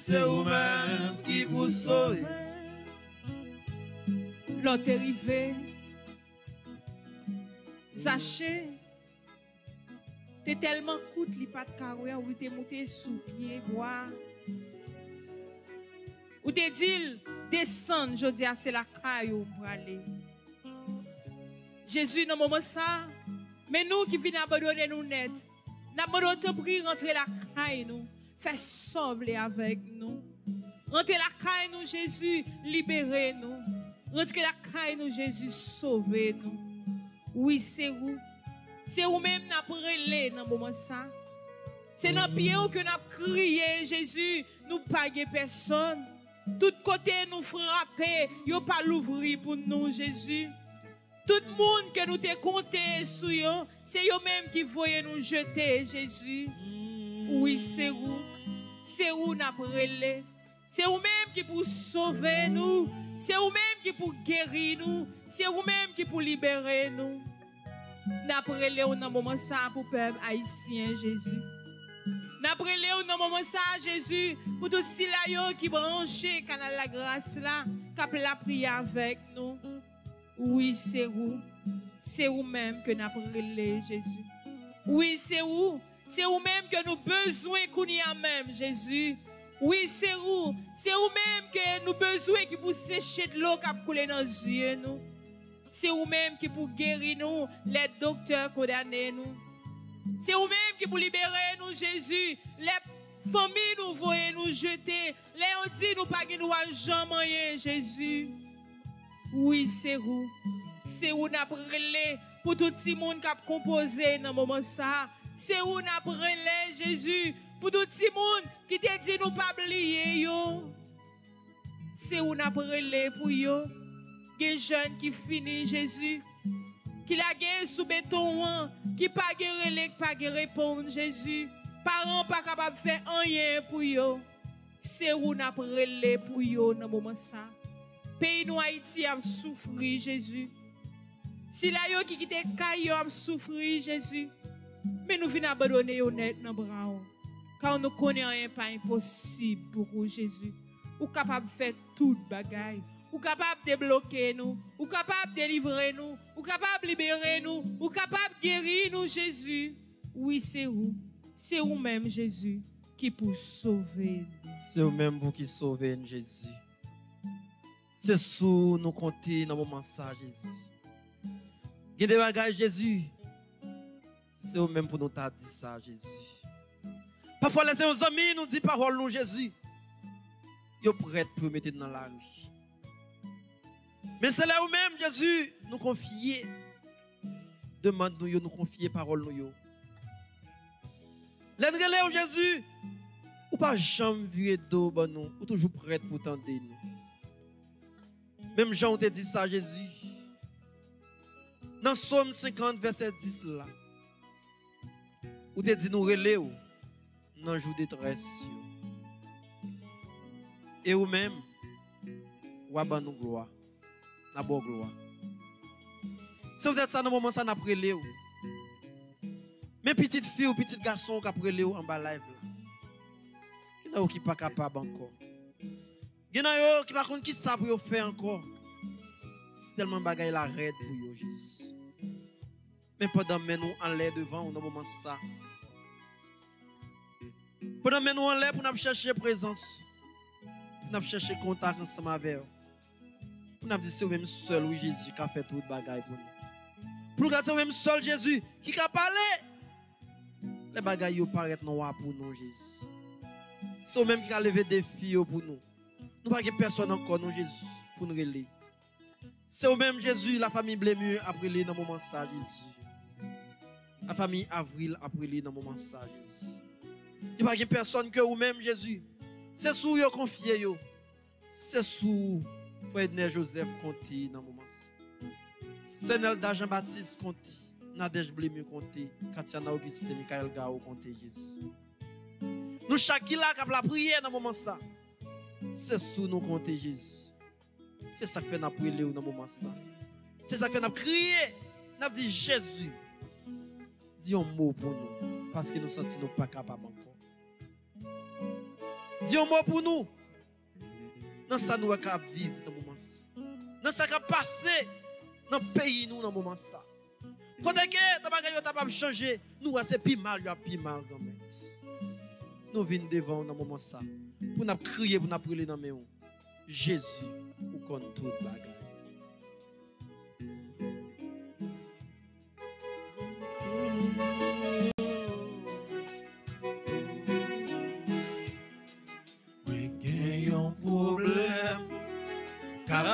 C'est où même qui vous sauve? L'autre est arrivé. Zaché. T'es tellement coûte li pas de ou t'es monté sous pied bois. Ou t'es dit descendre, je dis c'est la caille pour aller. Jésus dans moment ça, mais nous qui venons abandonner nous net, n'a pas te pris rentrer la caille nous, faire sauver avec nous. Rentrer la caille nous Jésus, libérer nous. Rentrer la caille nous Jésus, sauver nous. Oui, c'est où? C'est où même n'a relé dans moment ça? C'est dans pied où que n'a crié Jésus, nous paguer personne. Tout côté nous frapper, yo pas l'ouvrir pour nous Jésus. Tout le monde que nous te compté c'est eux même qui voyaient nous jeter Jésus. Oui, c'est où? C'est où n'a relé? C'est vous-même qui pour sauver nous. C'est vous-même qui pour guérir nous. C'est vous-même qui pour libérer nous. N'après dans le moment ça pour le peuple haïtien, Jésus. N'après dans le moment ça, Jésus, pour tous ceux qui branchent canal la grâce là, qui la prière avec nous. Oui, c'est vous. C'est vous-même que nous prié, Jésus. Oui, c'est vous. C'est vous-même que nous besoin qu'on y a même, Jésus. Oui, c'est vous. C'est vous-même que nous besoin qui pour sécher de l'eau qui a coulé dans nos yeux, nous. C'est vous-même qui pour guérir nous, les docteurs condamnés nous. C'est vous-même qui pour libérer nous, Jésus. Les familles nous voyez nous jeter. Les on nous pas nous Jésus. Oui, c'est vous. C'est vous n'a pour tout le monde qui a composé dans moment ça. C'est vous n'a Jésus pour tout le monde qui te dit nous pas oublier. C'est vous n'a pour yo. Des jeunes qui finissent Jésus. Qui la guerre sous béton, qui pas relais, pas répondre Jésus. Parents pas capable de faire rien pour yo. C'est où n'a pour yo dans moment ça. Pays nous Haïti a souffert Jésus. Si la yo qui quitte kayo a souffert Jésus. Mais nous venons abandonner honnête dans bras. Car nous connaissons rien pas impossible pour Jésus. Ou capable de faire toute bagaille ou capable de débloquer nous, ou capable de délivrer nous, ou capable de libérer nous, ou capable de guérir nous, Jésus. Oui, c'est vous. C'est vous-même, Jésus, qui pour sauver. C'est vous-même vous qui sauvez, Jésus. C'est sous nous compter dans le moment ça, Jésus. Des bagages, Jésus. C'est vous-même pour nous dire ça, Jésus. Parfois, les amis nous disent parole, nous, Jésus. Ils sont prêts pour mettre dans la rue. Mais c'est là où même Jésus nous confier. Demande-nous, nous confier parole nous. L'endrelé où Jésus, ou pas jamais vu d'eau, nous, ou toujours prêt pour tendre nous. Même Jean te dit ça, Jésus. Dans Somme 50, verset 10 là. Ou te dit nous ou, dans jour de détresse. Et ou même, ou nous gloire la gloire. Si vous êtes ça dans moment, ça n'a pas Mais petite fille ou petit garçon qui a en bas live qui pas capable encore. Qui par contre qui faire encore. C'est tellement bagaille la raide pour juste. Mais pendant que nous en l'air devant le moment ça. Pendant que nous en l'air pour nous chercher présence. Pour nous chercher contact ensemble avec eux. Pour nous dire c'est même seul oui Jésus qui a fait tout le bagaille pour nous. Pour nous c'est même seul Jésus qui a parlé. Les bagailles paraissent noirs pour nous Jésus. C'est même qui a levé des filles pour nous. Nous pas personne encore non Jésus pour nous relayer. C'est au même Jésus, la famille Blémieux après lui dans le moment ça Jésus. La famille Avril après lui dans le moment ça Jésus. Il n'y a pas personne que vous même Jésus. C'est sous vous confié C'est sous Frère Joseph Conti dans le moment. Senelda Jean-Baptiste Conti. Nadège Blémieux Conti. Katiana Auguste, Michael Gao Conti, Jésus. Nous chacun là qui la prière dans le moment ça. C'est sous nous compter Jésus. C'est ça que fait nous prier dans le moment ça. C'est ça que fait nous crier. Nous dit Jésus. Dis un mot pour nous. Parce que nous sentons nous pas capables encore. Dis un mot pour nous. Dans ça nous vivre dans le moment ça. Dans ça passé dans le pays nous dans le moment ça. Quand que pas changer, nous c'est plus mal, plus mal. Nous venons devant dans le moment ça pour nous crier pour nous prier dans nous. Jésus ou contre tout bagaille. a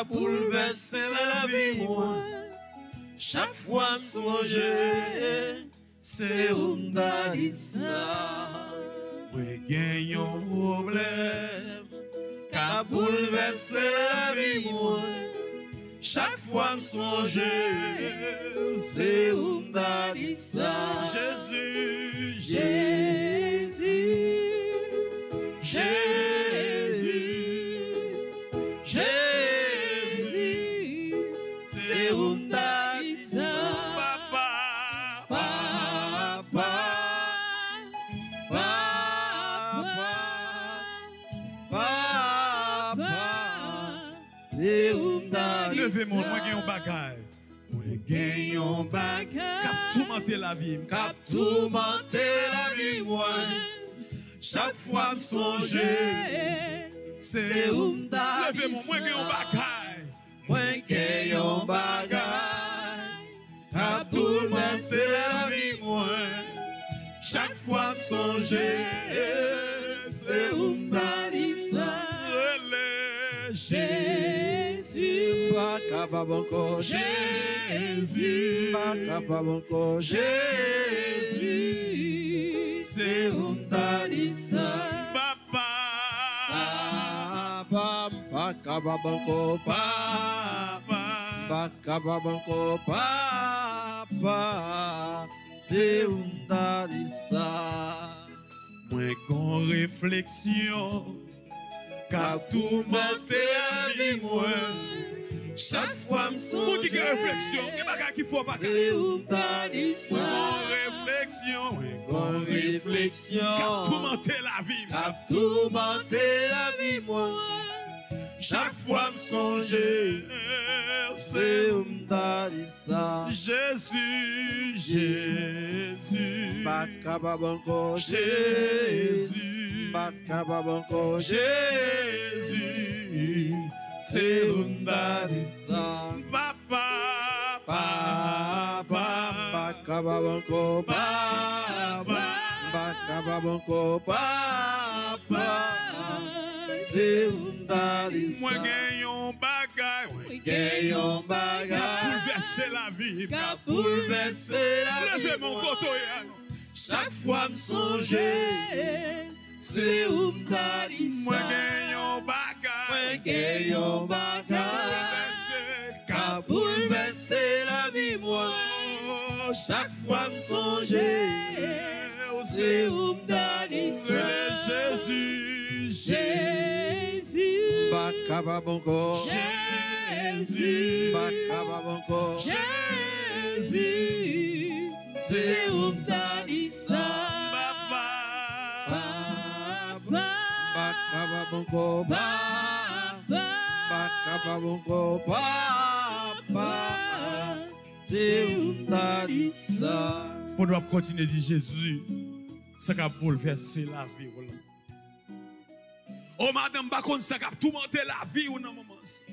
bouleversé la vie moi. Chaque fois me songer, c'est un d'Alissa. Oui, gagne un problème, qu'a bouleversé la vie moi. Chaque fois me songer, c'est un d'Alissa. Jésus, Jésus, Jésus. Umdalisa. Levez mon, moi gen yon bagay. Moi gen yon bagay. Kap tourmente la vie. Kap tourmente la vie, moi. Chaque fois me songer, c'est umdalisa. Levez mon, moi gen yon bagay. Moi gen yon bagay. Kap tourmente la vie, moi. Chaque fois me songer, Pas capable encore, Jésus. Pas capable encore, Jésus. C'est umdalisa. Papa. Papa, pas capable encore, Papa. pas capable encore, papa. C'est umdalisa. Moi gon réflexion. Kap tourmente la vie, moi. Chaque fois me Moun ki gen réflexion, gen bagay ki fò réflexion. Kap tourmente la vie. La vie, moi. Chaque fois me songer, c'est umdalisa. Jésus, Jésus. Pas capable encore, Jésus. Capable encore, Jésus. Serunda disa Papa Papa Bakaba banko Papa Bakaba banko Papa Serunda disa Mwen gen yon bagay Mwen gen yon bagay. Ka poulvesse la vi Ka poulvesse la vi Leve mon koto ya. Chak fwa msonje songer, c'est umdalisa. Moi gen yon bagay. Moi gen yon bagay. Ka bouleverser la vie, moi. Chaque fois me songer, c'est umdalisa. Jésus, Jésus. Pas capable encore. Jésus. Capable encore. Jésus. C'est umdalisa. Papa. Pas capable encore. Papa. Umdalisa. Pour nous continuer à dire Jésus, ça a bouleversé la vie. Oh madame, par contre, ça a tourmenté la vie ou non ça.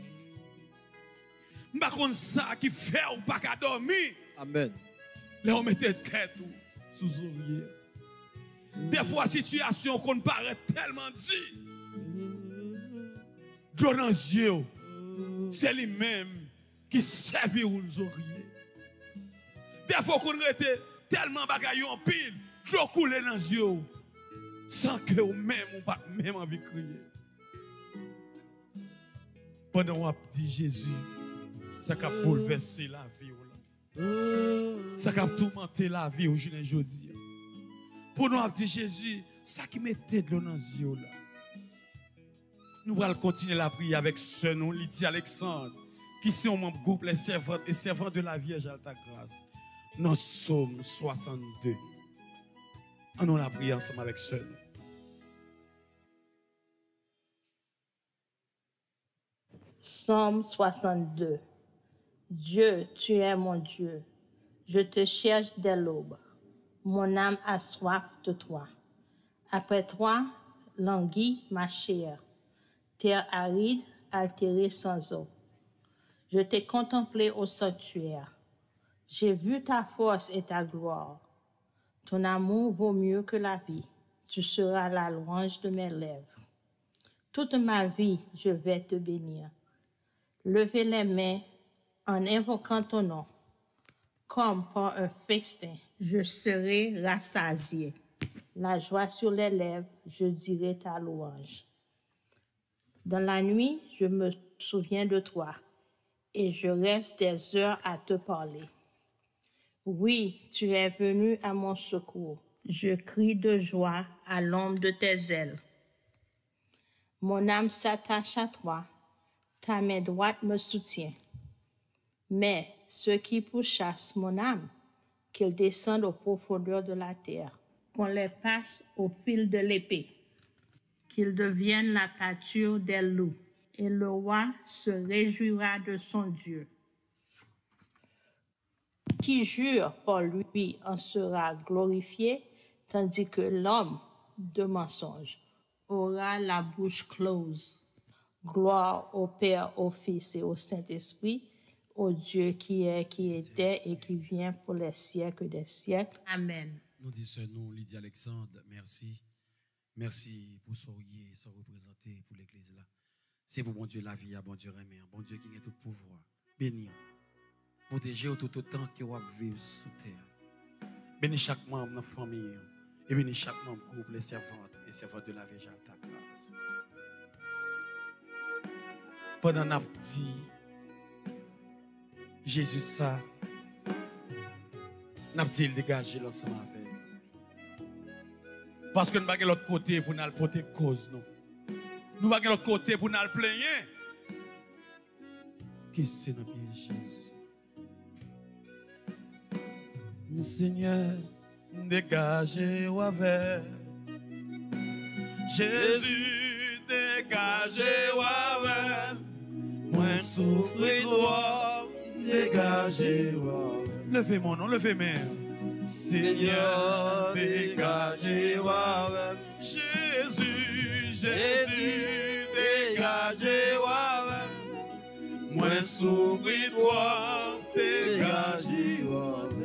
Par contre, ça qui fait ou pas qu'à dormir. Amen. Là, on mettait tête ou sous oreiller. Des fois, situation qu'on paraît tellement dit. D'eau dans c'est lui-même qui servit aux oreillers. Des fois, qu'on était tellement bagaille en pile, d'eau coulait dans les yeux, sans que vous même ou pas même envie de crier. Pendant qu'on dit Jésus, ça a bouleversé la vie. là. Ça a tourmenté la vie aujourd'hui. Pour nous, on dit Jésus, ça qui mettait de l'eau dans les yeux. là. Nous allons continuer la prière avec ce nom, Lydie Alexandre, qui sont membre groupe Les Servantes et Servants de la Vierge à ta grâce. Dans Somme 62. On nous la prière ensemble avec ce nom. Psaume 62. Dieu, tu es mon Dieu. Je te cherche dès l'aube. Mon âme a soif de toi. Après toi, languit ma chair. Terre aride, altérée sans eau. Je t'ai contemplé au sanctuaire. J'ai vu ta force et ta gloire. Ton amour vaut mieux que la vie. Tu seras la louange de mes lèvres. Toute ma vie, je vais te bénir. Levez les mains en invoquant ton nom. Comme par un festin, je serai rassasié. La joie sur les lèvres, je dirai ta louange. Dans la nuit, je me souviens de toi et je reste des heures à te parler. Oui, tu es venu à mon secours. Je crie de joie à l'ombre de tes ailes. Mon âme s'attache à toi, ta main droite me soutient. Mais ceux qui pourchassent mon âme, qu'ils descendent aux profondeurs de la terre, qu'on les passe au fil de l'épée, qu'ils deviennent la pâture des loups, et le roi se réjouira de son Dieu. Qui jure par lui en sera glorifié, tandis que l'homme de mensonge aura la bouche close. Gloire au Père, au Fils et au Saint-Esprit, au Dieu qui est, qui était et qui vient pour les siècles des siècles. Amen. Nous disons nous, Lydie Alexandre, merci. Merci pour que ça représenter pour l'église là. C'est pour bon Dieu la vie, bon Dieu remet, bon Dieu qui a tout pouvoir. Béni. Protégez tout autant que vous vivre sous terre. Béni chaque membre de la famille. Et béni chaque membre groupe, les servantes et servantes de la Vierge Alta Classe. Pendant qu'on dit, Jésus ça, n'a dit dégager l'ensemble avec. Parce que nous n'avons pas l'autre côté pour nous porter cause nous. N'avons pas l'autre côté pour nous plaigner. Qu'est-ce que c'est notre Jésus? Seigneur, dégagez-vous avec. Jésus, dégagez-vous avec. Moi souffre toi, dégagez-vous. Levez mon nom, levez mes. Seigneur, dégagez-vous avec. Jésus, Jésus, dégagez-vous avec. Moi souffre toi, dégagez-vous avec.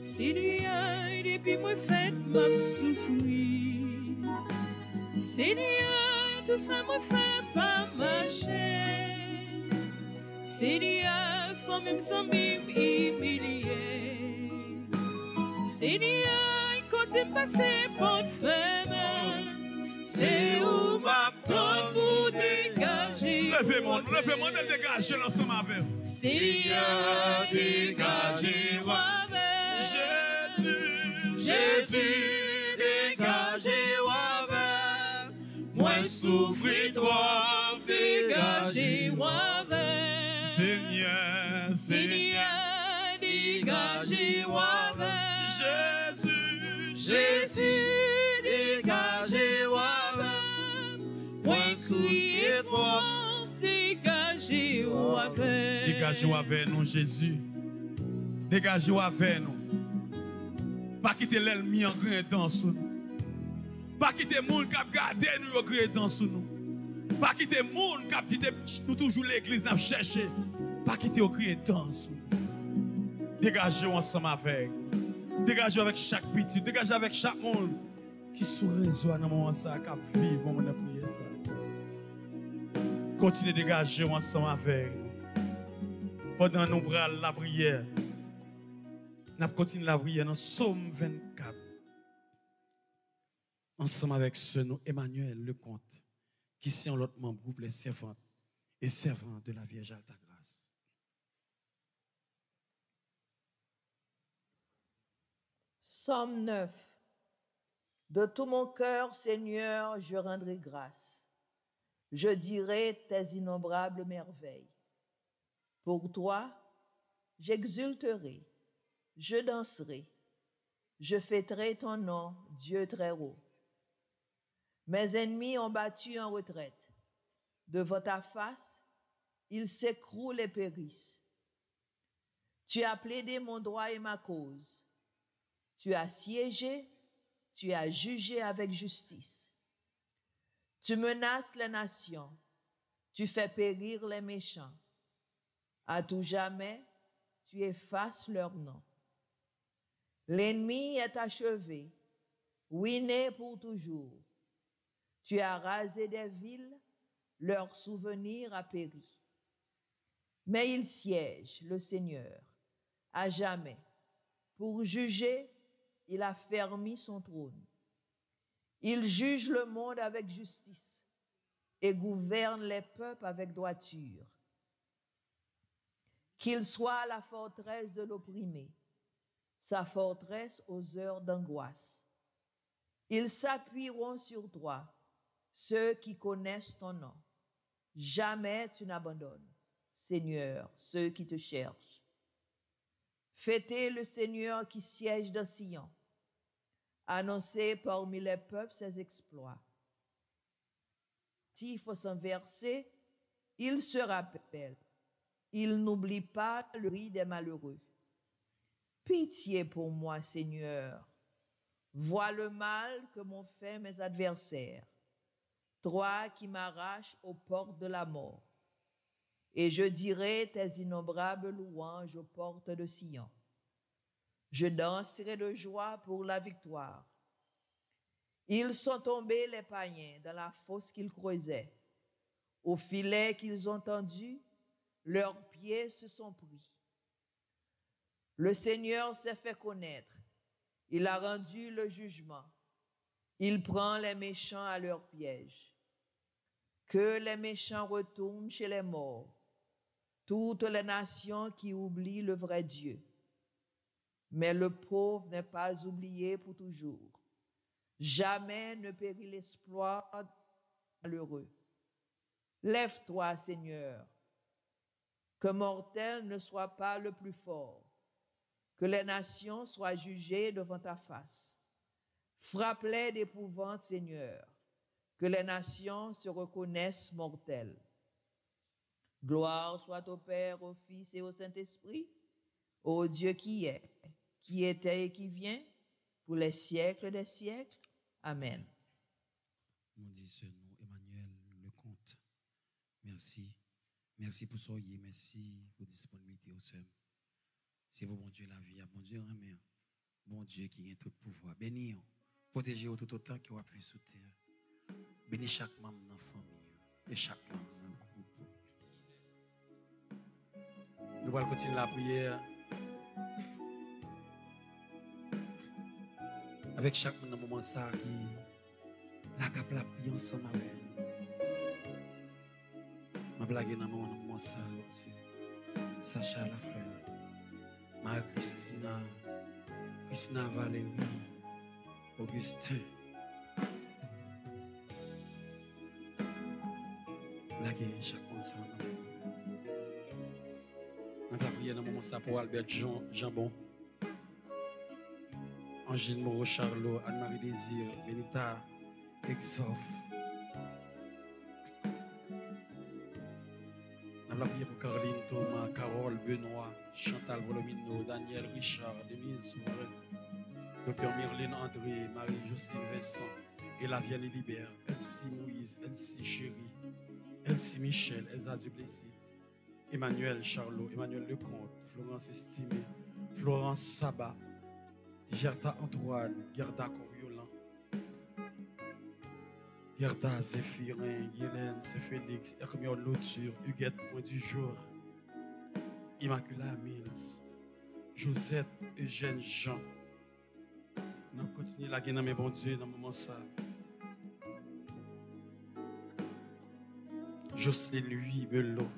Seigneur, depuis moi fait m'a souffrir. Seigneur, tout ça me fait pas marcher. Seigneur, faut même sans. Seigneur, quand tu passes pour te faire, c'est où ma porte pour dégager. Levez mon nom, levez mon nom, dégagez l'ensemble avec. Seigneur, dégagez-moi avec. Jésus, Jésus, dégagez-moi avec. moi souffre toi, Dégagez-moi avec. Seigneur, Seigneur. Dégagez-moi avec. Jésus, Jésus, dégagez-moi avec. Moi crier toi, dégagez-moi avec. Dégagez-vous avec nous, Jésus. Dégagez-vous avec nous. Pas quitter l'ennemi en gredant sous nous. Pas quitter les gens qui ont gardé nous en gredant sous nous. Pas quitter les gens qui ont dit nous toujours l'église n'a cherché. Pas quitter au gredant sous nous. Dégagez-vous ensemble avec. Dégagez avec chaque petit. Dégagez avec chaque monde qui sous réseau dans moment ça, qui vivre moment de prier ça. Continuez de dégager ensemble avec. Pendant nous prenons la prière. Nous continuons la prière dans Somme 24. Ensemble avec ce nous, Emmanuel le comte, qui sont l'autre membre groupe, les servantes et servants de la Vierge Alta Somme 9. De tout mon cœur, Seigneur, je rendrai grâce. Je dirai tes innombrables merveilles. Pour toi, j'exulterai, je danserai, je fêterai ton nom, Dieu très haut. Mes ennemis ont battu en retraite. Devant ta face, ils s'écroulent et périssent. Tu as plaidé mon droit et ma cause. Tu as siégé, tu as jugé avec justice. Tu menaces les nations, tu fais périr les méchants. À tout jamais, tu effaces leur nom. L'ennemi est achevé, ruiné pour toujours. Tu as rasé des villes, leur souvenir a péri. Mais il siège, le Seigneur, à jamais. Pour juger, il a fermi son trône. Il juge le monde avec justice et gouverne les peuples avec droiture. Qu'il soit la forteresse de l'opprimé, sa forteresse aux heures d'angoisse. Ils s'appuieront sur toi, ceux qui connaissent ton nom. Jamais tu n'abandonnes. Seigneur, ceux qui te cherchent. Fêtez le Seigneur qui siège dans Sion. Annoncez parmi les peuples ses exploits. Tif son verset, il se rappelle. Il n'oublie pas le riz des malheureux. Pitié pour moi, Seigneur. Vois le mal que m'ont fait mes adversaires, toi qui m'arraches aux portes de la mort. Et je dirai tes innombrables louanges aux portes de Sion. Je danserai de joie pour la victoire. Ils sont tombés, les païens, dans la fosse qu'ils creusaient. Au filet qu'ils ont tendu, leurs pieds se sont pris. Le Seigneur s'est fait connaître. Il a rendu le jugement. Il prend les méchants à leur piège. Que les méchants retournent chez les morts. Toutes les nations qui oublient le vrai Dieu. Mais le pauvre n'est pas oublié pour toujours. Jamais ne périt l'espoir malheureux. Lève-toi, Seigneur, que mortel ne soit pas le plus fort, que les nations soient jugées devant ta face. Frappe-les d'épouvante, Seigneur, que les nations se reconnaissent mortelles. Gloire soit au Père, au Fils et au Saint-Esprit, au Dieu qui est, qui était et qui vient, pour les siècles des siècles. Amen. Nous disons, Emmanuel Lecomte, merci. Merci pour soyez, merci pour disponibilité au seul. C'est vous, bon Dieu, la vie, bon Dieu, remet. Bon Dieu qui a tout pouvoir. Bénis, protégez tout autant que vous pu sous. Bénis chaque membre de la famille et chaque membre Nous allons continuer la prière avec chaque monde dans moment ça qui la cap la prière ensemble avec. Ma blague dans le moment ça. Sacha la fleur. Marie-Christina, Christina Valérie, Augustin. Blague chaque monde. Prière dans moment ça pour Albert Jean, Jambon. Angine Moreau Charlot, Anne-Marie Désir, Benita Exoff. Nous avons prié Caroline Thomas, Carole Benoît, Chantal Volomino, Daniel Richard, Denise Souverain, Docteur Myrline André, Marie-Jocelyne Vincent, et la Vienne Libère, Elsie Moïse, Elsie Chéri, Elsie Michel, Elsa Duplessis, Emmanuel Charlot, Emmanuel Lecomte, Florence Estimé, Florence Sabat, Gerda Antoine, Gerda Coriolan, Gerda Zéphirin, c'est Félix, Hermione Lauture, Huguette Point du Jour, Immaculata Mills, Josette Eugène Jean. Nous continuons la guerre, mes bon Dieu, dans le moment ça. Jocelyne Louis Belot,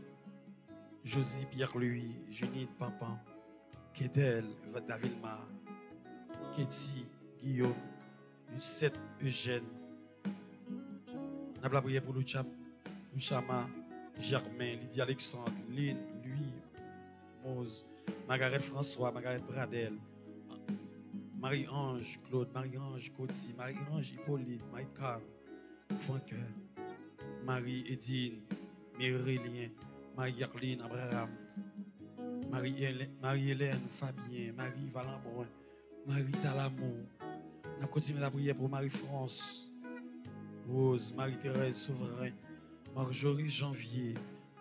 Josie Pierre Louis, Junide Pampan, Kedel Davilma, Ketty Guillaume, Lucette Eugène. Nous avons prié pour Lucham, Luchama, Germain, Lydie Alexandre, Lynn, Louis, Mose, Margaret François, Margaret Bradel, Marie-Ange Claude, Marie-Ange Coty, Marie-Ange Hippolyte, Maïkam, Franck, Marie-Edine, Mérélien, Marie-Arline Abraham, Marie-Hélène, Fabien, Marie Valambron, Marie Talamou. Nous continuons la prière pour Marie-France, Rose, Marie-Thérèse Souverain, Marjorie Janvier,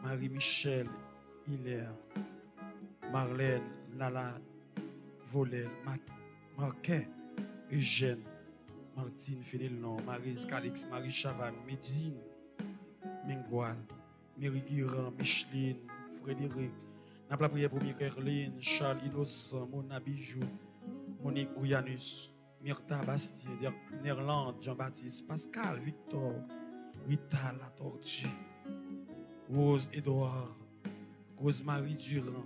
Marie-Michel Hilaire, Marlène Lalane, Volel, Marquet, Eugène, Martine Fénelon, Marie Calix, Marie Chavanne, Médine, Mengual, Mary Guiran, Micheline, Frédéric. Nous avons prière pour Michaeline, Charles Innocent, Mona Bijou, Monique Ouyanus, Myrta Bastien, Nerland, Jean-Baptiste, Pascal, Victor, Rita La Tortue, Rose Edouard, Rosemary Durand.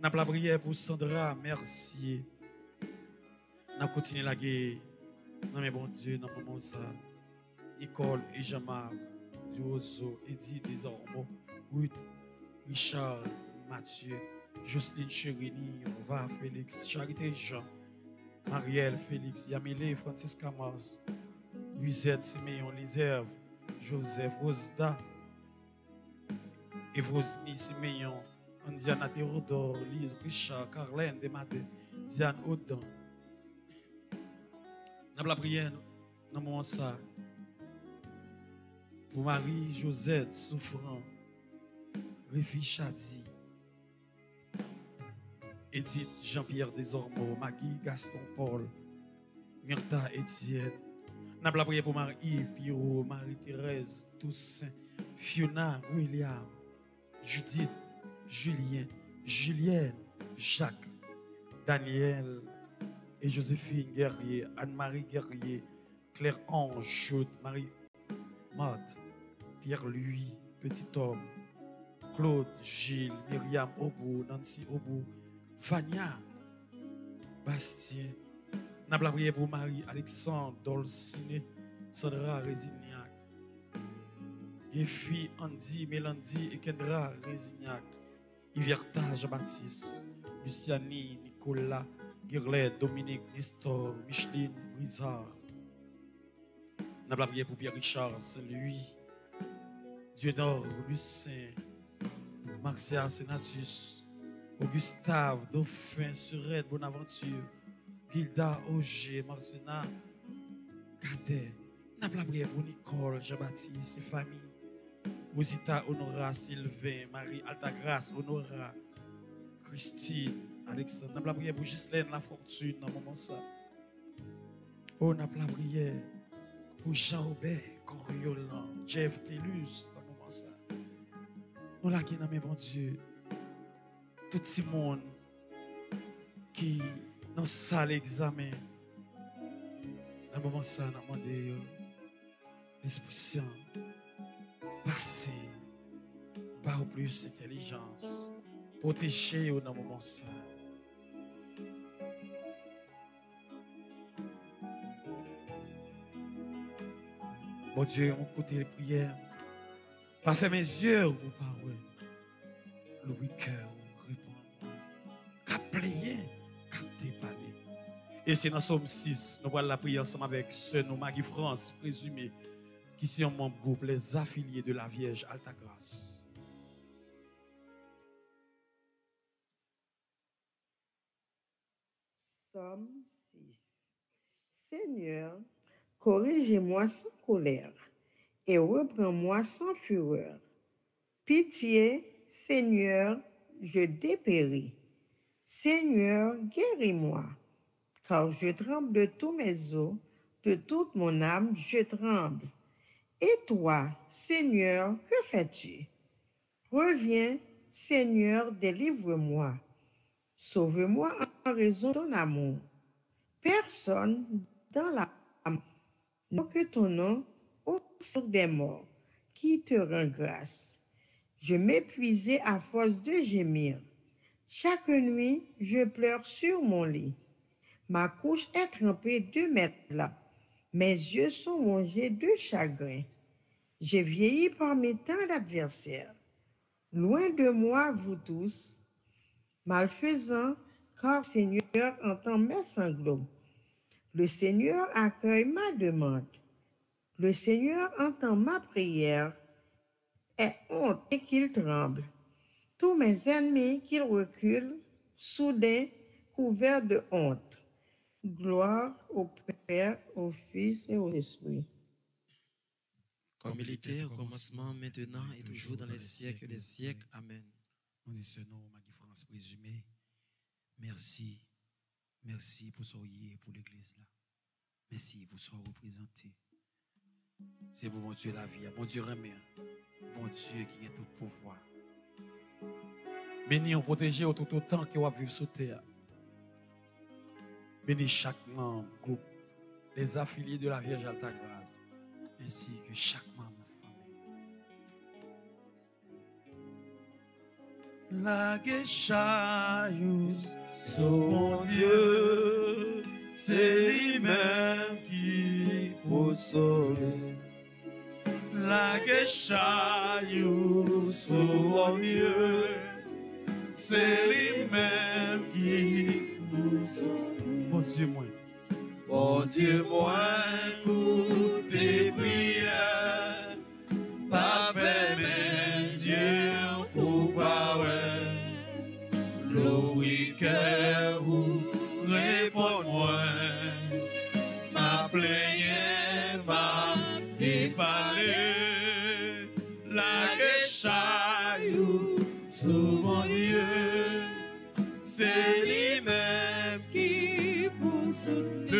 Nous avons prière pour Sandra Mercier. Nous continuons la guerre. Non, mais bon Dieu, dans le moment ça. Nicole et Jean-Marc, Diozo, Edith Desormeaux, Ruth, Richard, Mathieu, Jocelyne Cherini, Va Félix, Charité Jean, Marielle Félix, Yamile, Francisca Mars, Luisette Siméon, Liserve, Joseph Rosda, Evrosny Siméon, Andiana Théodore, Lise Richard, Carlène Desmaté, Diane Audin. Dans la prière, ça, pour Marie Josette souffrant, Réfi Chadi, Edith Jean-Pierre Desormeaux, Maggie Gaston Paul, Myrta Etienne. N'a pas prière pour Marie-Yves Pirot, Marie-Thérèse Toussaint, Fiona William, Judith, Julien, Julienne, Jacques, Daniel et Joséphine Guerrier, Anne-Marie Guerrier, Claire Ange Marie Marthe, Pierre-Louis, Petit Homme, Claude, Gilles, Myriam Obou, Nancy Obou, Vania, Bastien. N'a pas prière pour Marie, Alexandre, Dolcine, Sandra Résignac, Yefi, Andy, Mélanie et Kendra Résignac, Iverta, Jean-Baptiste, Luciani, Nicolas, Guirlet, Dominique, Nestor, Micheline, Brizard. N'a pas prière pour Pierre Richard, Saint-Louis, Dieu-Nord, Lucien, Marcia Senatus, Augustave, Dauphin, Surette, Bonaventure, Gilda, Auger, Marcena, Cadet. N'a pas prière pour Nicole, Jean-Baptiste, ses. Rosita, Honora, Sylvain, Marie, Altagrace, Honora, Christine, Alexandre. N'a pas prière pour Ghislaine, La Fortune, dans moment ça. Oh, pour Jean-Aubert, Coriolan, Jeff Tellus, Nous là qui nommé bon Dieu, tout le monde qui dans salle examen, dans le moment ça, nous demandé l'Esprit Saint, passer par plus d'intelligence, protéger dans le moment ça. Bon Dieu, on écoute les prières. Pas faire mes yeux, vous parlez. Le cœur, répond. Cap plié, cap dévalé. Et c'est dans Somme 6, nous allons la prier ensemble avec ce nom Maggie France, présumé, qui sont un membre groupe, les affiliés de la Vierge Alta Grâce. Somme 6. Seigneur, corrigez-moi sans colère et reprends-moi sans fureur. Pitié, Seigneur, je dépéris. Seigneur, guéris-moi, car je tremble de tous mes os, de toute mon âme, je tremble. Et toi, Seigneur, que fais-tu? Reviens, Seigneur, délivre-moi. Sauve-moi en raison de ton amour. Personne dans la n'a que ton nom au sein des morts qui te rend grâce. Je m'épuisais à force de gémir. Chaque nuit, je pleure sur mon lit. Ma couche est trempée de mètres là. Mes yeux sont rongés de chagrin. J'ai vieilli parmi tant d'adversaires. Loin de moi, vous tous, malfaisants, car Seigneur entend mes sanglots. Le Seigneur accueille ma demande. Le Seigneur entend ma prière et honte et qu'il tremble. Tous mes ennemis qu'ils reculent, soudain couverts de honte. Gloire au Père, au Fils et au Esprit. Comme il était au commencement, maintenant et toujours dans les siècles des siècles. Amen. On dit ce nom, Maggie France présumé. Merci. Merci pour ce riez pour l'église là. Merci pour ce représenté. C'est pour mon Dieu la vie. Bon Dieu remet. Bon Dieu qui a tout pouvoir. Béni, on protégé tout autant que vous vivre sur terre. Béni chaque membre, groupe, les affiliés de la Vierge Alta Grâce, ainsi que chaque membre de la famille. La mon Dieu, c'est lui-même qui pour sauver. La chayou sous Dieu, c'est lui-même qui pousse. Bon Dieu, moi. Bon Dieu, moi, écoute tes prières,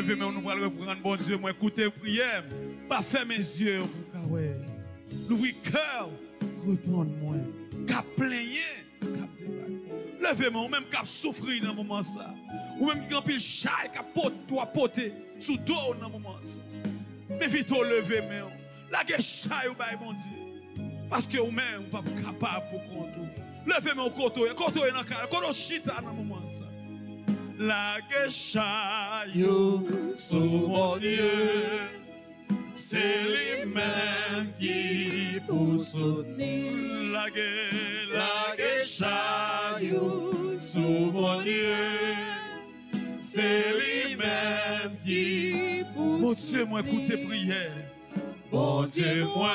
Levez moi nous allons reprendre, bon Dieu, moi, écoutez prière. Pas fermer mes yeux cœur, débattre. Levez-moi, ou même qu'à souffrir dans le moment ça. Ou même qui pile chai, qu'à pote, doit sous dos dans le moment ça. Mais vite, levez-moi. La guerre chai ou mon Dieu. Parce que vous-même, vous pas capable pour. Levez-moi au côté, dans le cas, côté chita dans le moment ça. La guerre Chaillou sous mon Dieu, c'est lui-même qui pousse La guerre, la chaillou sous mon Dieu, c'est lui-même qui Mon pousse. Dieu, moi, écoutez prière. Bon Dieu, moi,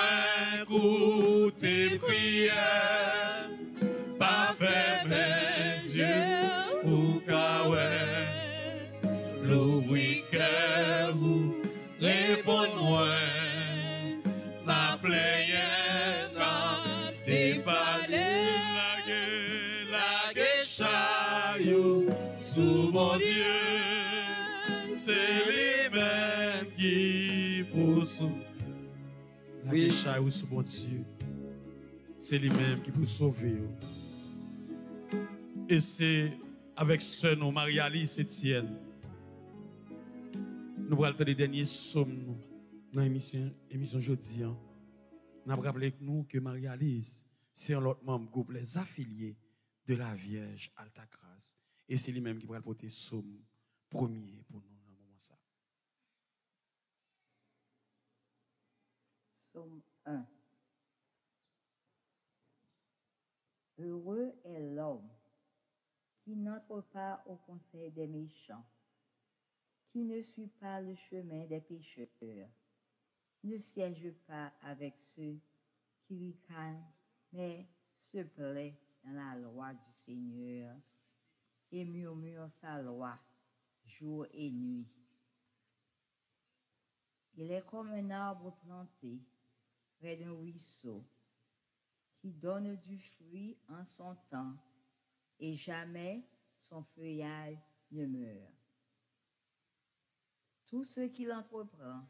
écoute tes prières, pas fermer l'ouvrir cœur ou réponds-moi, ma plaie n'a la gueule, la gueule, chaillou, sous mon Dieu, c'est lui-même qui pousse. La ou sous bon Dieu. C'est lui-même qui peut sauver. Et c'est avec ce nom, Marie-Alice Etienne. Nous allons les derniers sommes dans l'émission émission jeudi. Nous avons rappelé nous que Marie-Alice, c'est un autre membre groupe, les affiliés de la Vierge Alta. Et c'est lui-même qui va porter somme premier pour nous dans le moment ça. Psaume 1. Heureux est l'homme qui n'entre pas au conseil des méchants, qui ne suit pas le chemin des pécheurs, ne siège pas avec ceux qui ricanent, mais se plaît dans la loi du Seigneur et murmure sa loi jour et nuit. Il est comme un arbre planté près d'un ruisseau qui donne du fruit en son temps et jamais son feuillage ne meurt. Tout ce qu'il entreprend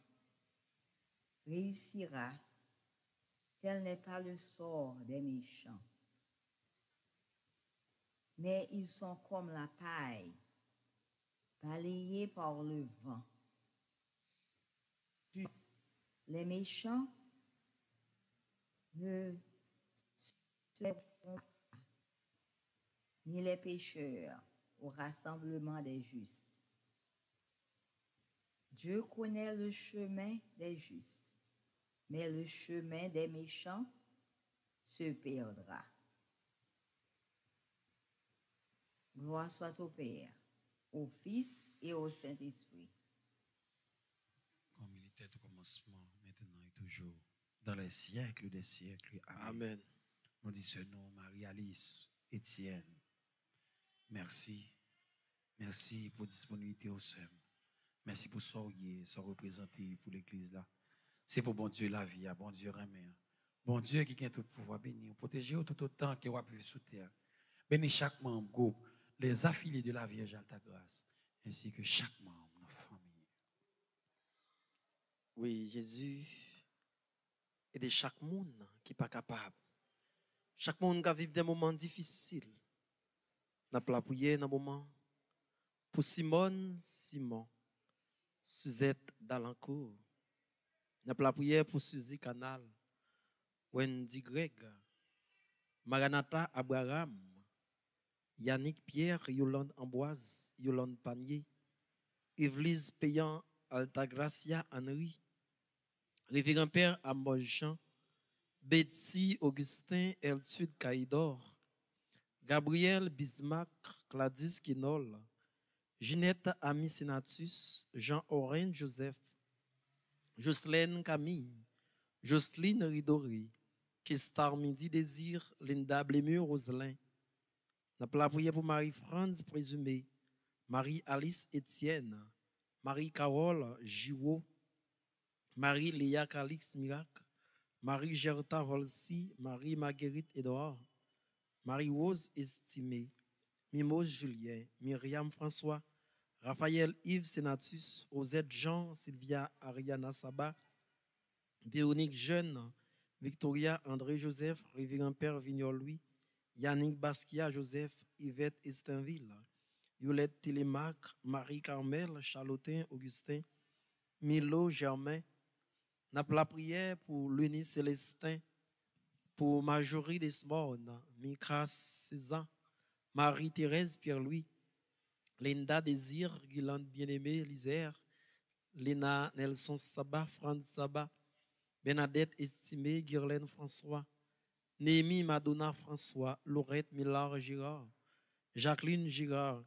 réussira, tel n'est pas le sort des méchants. Mais ils sont comme la paille, balayée par le vent. Les méchants ne se pas, ni les pécheurs au rassemblement des justes. Dieu connaît le chemin des justes, mais le chemin des méchants se perdra. Gloire soit au Père, au Fils et au Saint-Esprit. Comme il était au commencement, maintenant et toujours, dans les siècles des siècles. Amen. Amen. Nous disons nom Marie-Alice, Étienne. Merci. Merci pour disponibilité au sein. Merci pour que sont représenté pour l'église là. C'est pour bon Dieu la vie, bon Dieu remet. Bon Dieu qui a tout pouvoir bénir, protéger tout autant que vous vivre sous terre. Bénis chaque membre, groupe, les affiliés de la Vierge Alta Grâce, ainsi que chaque membre de la famille. Oui, Jésus aide chaque monde qui n'est pas capable. Chaque monde qui vit des moments difficiles. N'a pas prié dans un moment pour Simone Simon, Suzette Dalancourt. Pas prié pour Suzy Canal, Wendy Greg, Maranatha Abraham, Yannick Pierre, Yolande Amboise, Yolande Panier, Yvelise Payan, Altagracia Henry, Révérend Père Jean, Betsy Augustin Eltude Caïdor, Gabriel Bismarck Gladys Kinol, Ginette Ami Senatus, Jean-Aurène Joseph, Jocelyne Camille, Jocelyne Ridori, Kestar Midi Désir, Linda Blémur Roselin. N'a pour Marie-France Présumé, Marie-Alice Étienne, Marie-Carole Giroux, Marie-Léa Calix Miracle, Marie-Gerta Volsi, Marie-Marguerite Edouard, Marie-Rose Estimée, Mimose Julien, Myriam François, Raphaël Yves Senatus, Osette Jean, Sylvia Ariana Saba, Véronique Jeune, Victoria André Joseph, Révérend Père Vignol Louis, Yannick Basquiat Joseph, Yvette Estinville, Yolette Télémac, Marie-Carmel, Charlotin Augustin, Milo Germain. N'a la prière pour l'Uni Célestin, pour Marjorie Desmornes, Mika Cézanne, Marie-Thérèse Pierre-Louis, Linda Désir, Guylaine Bien-Aimé, Lisère, Léna Nelson Saba, Franz Saba, Bernadette Estimé, Guirlaine François, Némi Madonna François, Laurette Millard Girard, Jacqueline Girard,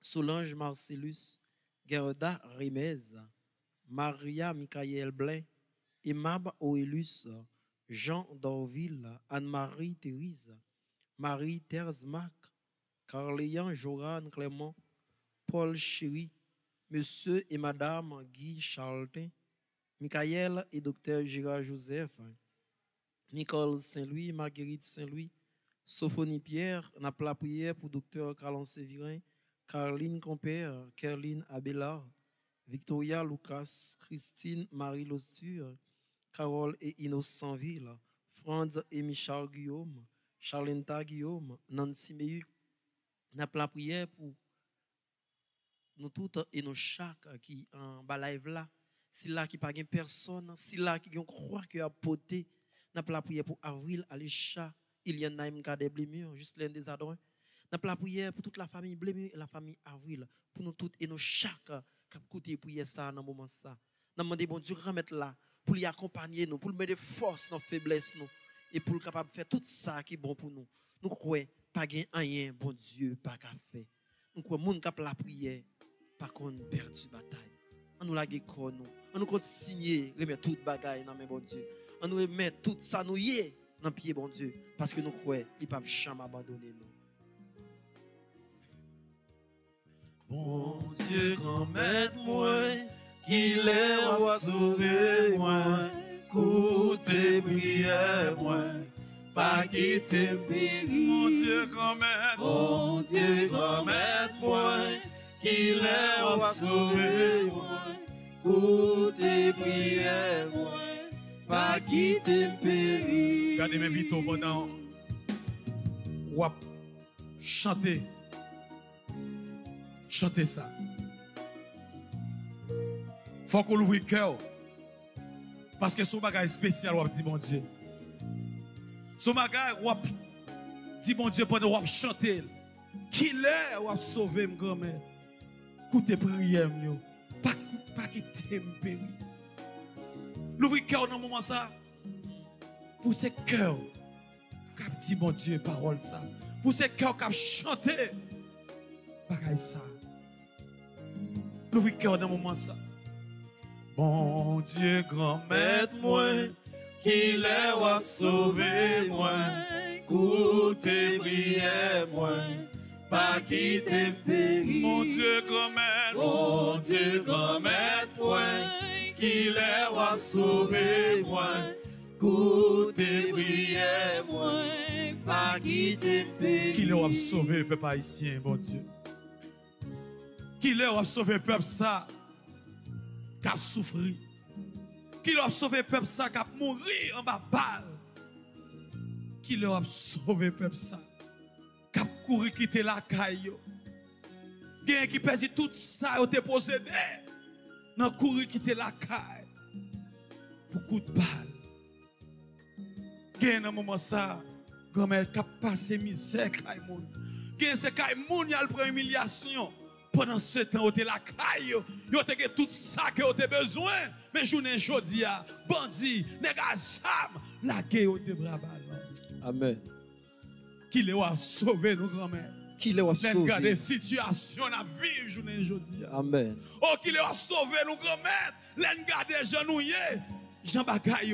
Solange Marcellus, Gerda Remez, Maria Michael Blain, Emab Oelus, Jean Dorville, Anne-Marie Thérèse, Marie Terzmac, Carléan Joran Clément, Paul Chéry, Monsieur et Madame Guy Charlton, Michael et Docteur Gérard Joseph, Nicole Saint-Louis, Marguerite Saint-Louis, Sophonie Pierre, n'a la prière pour Docteur Carlon Sévirin, Caroline Compère, Kerline Abelard, Victoria Lucas, Christine Marie Losture, Carole et Innocentville, Franz et Michel Guillaume, Charlenta Guillaume, Nancy Mehu, n'a pas la prière pour nous toutes et nous chaque qui en bas live là, si là qui pas personne, si là qui ont croire que a poté, n'a pas la prière pour Avril, Alisha, Ilian Naim Kade Blémur, Justine Desadouin, n'a pas la prière pour toute la famille Blémur et la famille Avril, pour nous toutes et nous chaque qui écouter prière ça dans moment ça. N'a demandé bon Dieu remettre là pour lui accompagner nous, pour lui mettre des forces dans faiblesse nous et pour le capable faire tout ça qui est bon pour nous. Nous croyons pas gain rien bon Dieu pas qu'à faire. Nous croyons monde cap la prière pas qu'on perdu bataille. On nous la corps nous. On nous continue remettre toute bagaille dans mes bon Dieu. On nous remet tout ça nous y est dans pied bon Dieu parce que nous croyons il pas jamais abandonner nous. Bon Dieu, grand maître moi, qu'il est sauvé moi, écoutez prière moi, pas quitter périr. Mon Dieu, grand maître, Bon Dieu, grand maître moi, qu'il est sauvé moi, écoutez prière moi, pas quitter périr. Gardez mes vito pendant ou chanter. Chantez ça. Faut qu'on ouvre le cœur. Parce que son bagage spécial, ou dit mon Dieu. Son bagage, ou dit mon Dieu pendant ou chanter. Qui l'est, ou sauver mon grand-mère. Écoutez prière, yo. Pas, pas quitter me périr. L'ouvre le cœur dans moment ça. Pour ces cœurs, qui dit mon Dieu, parole ça. Pour ces cœurs qui chanté. Bagage ça. L'ouvre le cœur dans moment ça. Bon Dieu, grand maître, moi, qu'il est wa sauvé, moi, écoutez prière, moi, pas quitter périr. mon Dieu, grand maître, Bon Dieu, grand maître, qu'il est wa sauvé, moi, écoutez prière, moi, pas quitter périr. Qui leur a sauvé peuple haïtien, bon Dieu. Qui leur a sauvé peuple ça, qui a souffert. Qui leur sauvé peuple ça, qui a mouru en bas balle. Qui leur a sauvé peuple ça, qui a couru quitter la caille. Quelqu'un qui perdu tout ça, il te possédé. Dans couru quitter la caille. Pour coup de balle. Dans un moment ça, grand-mère qui a passé misère, caille moun. Quelqu'un c'est caille moun, il a. Pendant ce temps, vous la caille, vous avez tout ça que vous avez besoin. Mais journée jodi a, bandi, nèg azam, la guerre au deux bras. Amen. Qui le a sauvé nous grand-mère. Qui l'a L'en garder sauvé. situation à vivre journée aujourd'hui. Amen. Oh, qui le a sauvé nous grand-mère. L'en garder genouillé. Jean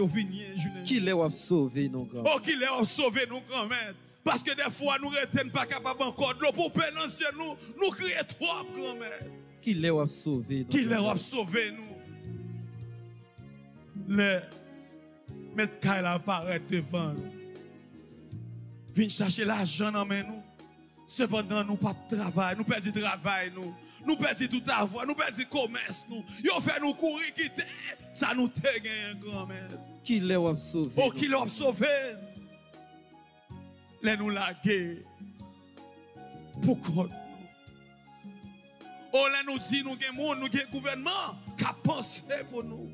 au vigné journée. Qui l'a sauvé, nos grands. Oh, qui le a sauvé nous grand-mère. Parce que des fois, nous ne pas capables encore de l'eau pour pénancer nous. Nous crions trop, grand-mère. Qui l'a sauvé, Qui le grands. a sauvé nous? Le mettre Kyle apparaît devant nous. Viens chercher l'argent dans nous. Cependant, nous pas de travail, nous perdons travail, nous. Nous perdons tout avoir, nous perdons commerce, nous. Ils fait nous courir, quitter. Ça nous te gagné, grand-mère. Qui l'a sauvé. Oh, qui l'a sauvé. Les nous laguer. Pourquoi nous? Oh, là nous dit, nous avons nous avons gouvernement qui a pensé pour nous.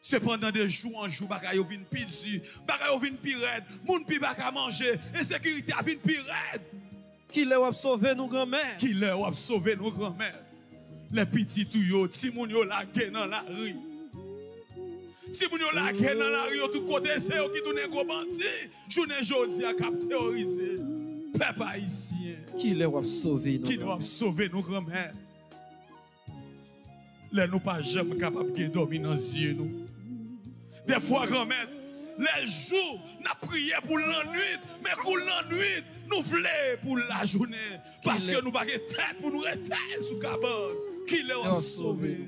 Cependant, de jour en jour, vin pi dsi, bagay yo vin pi red, moun pi baka manger, insécurité vin pi red. Qui l'a sauvé, nos grands-mères. Qui l'a sauvé nos grand-mères. Les petits yo, ti moun yo lage dans la rue. Si moun yo lage dans la rue, tout côté, c'est yo qui tourne gros bandit. Journée jodi a cap terrorisé. Peuple haïtien. Qui l'a sauvé, nos Qui nous a grands-mères. sauvé nos grands-mères? Là, nous pas jamais capables de dormir dans les yeux. Nous. Des fois, grand-mère, les jours, nous prié pour la nuit, mais pour la nuit, nous voulons pour la journée. Parce que nous n'avons pas de tête pour nous rester sous cabane. Qui l'a l'a sauvé?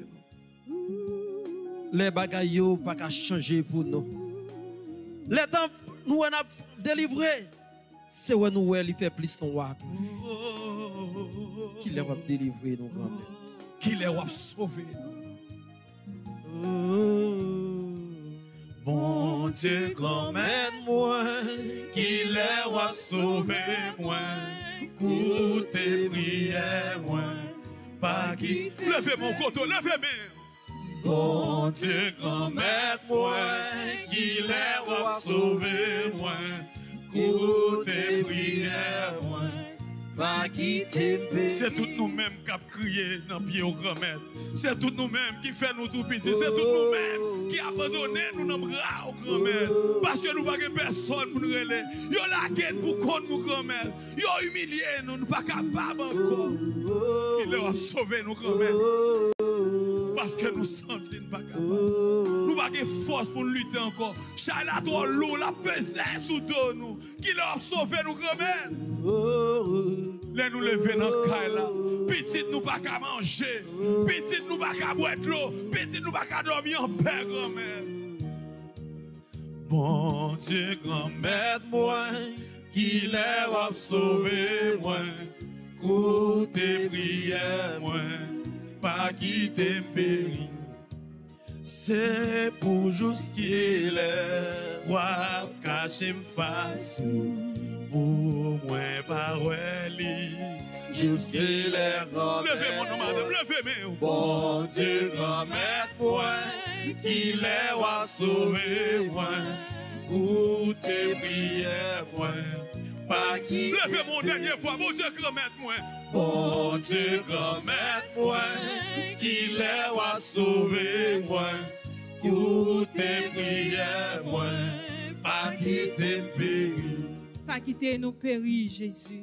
les bagailles pas qu'à changer pour nous. Les temps nous on a délivré, c'est où nous il fait plus noir. Qui les va délivrer nous grand Qui les va sauver nous? Oh, bon Dieu, grand moi, qui les wap sauver moi, coûte prière moi, pas qui. Levez mon coteau, levez mes. Bon Dieu grand maître mwen, ki lè wap sauve mwen, koute prière mwen, pa kite pe. Se tout nou mèm kap kriye nan piye ou grand maître, se tout nou mèm ki fè nou tou piti, se tout nou mèm ki abandonè nou nan bra ou grand maître, paske nou bagè person pou nou rele, yo lakèd pou kon nou grand maître, yo humiliè nou, nou pa kapab anko, ki lè wap sauve nou grand maître. Parce que nous sentons pas capables. Nous n'avons pas force pour nous lutter encore. Charlatan lourd, la pesée sous dos nous. Qui leur a sauvé nous grand-mère. Les nous lever dans le là. Petit nous pas qu'à manger. Petit nous pas qu'à boire de l'eau. Petit nous pas qu'à dormir en paix, grand-mère. Bon Dieu, grand-mère, moi, qui l'a sauvé moi, coûte prière moi, pa ki te mperi. Se poujous ki le wap kache m fasou Pou mwen parweli jous ki le granmèd Leve moun nou madame, leve mè ou Bon die granmèd mwen ki le wap souve mwen Koute priye mwen pa ki te. Leve moun denye fwa, moun se kremet mwen. Bon Diyo kremet mwen, ki le wa souve mwen. Koute priye mwen, pa ki te peri. Pa ki te nou peri, Jezu.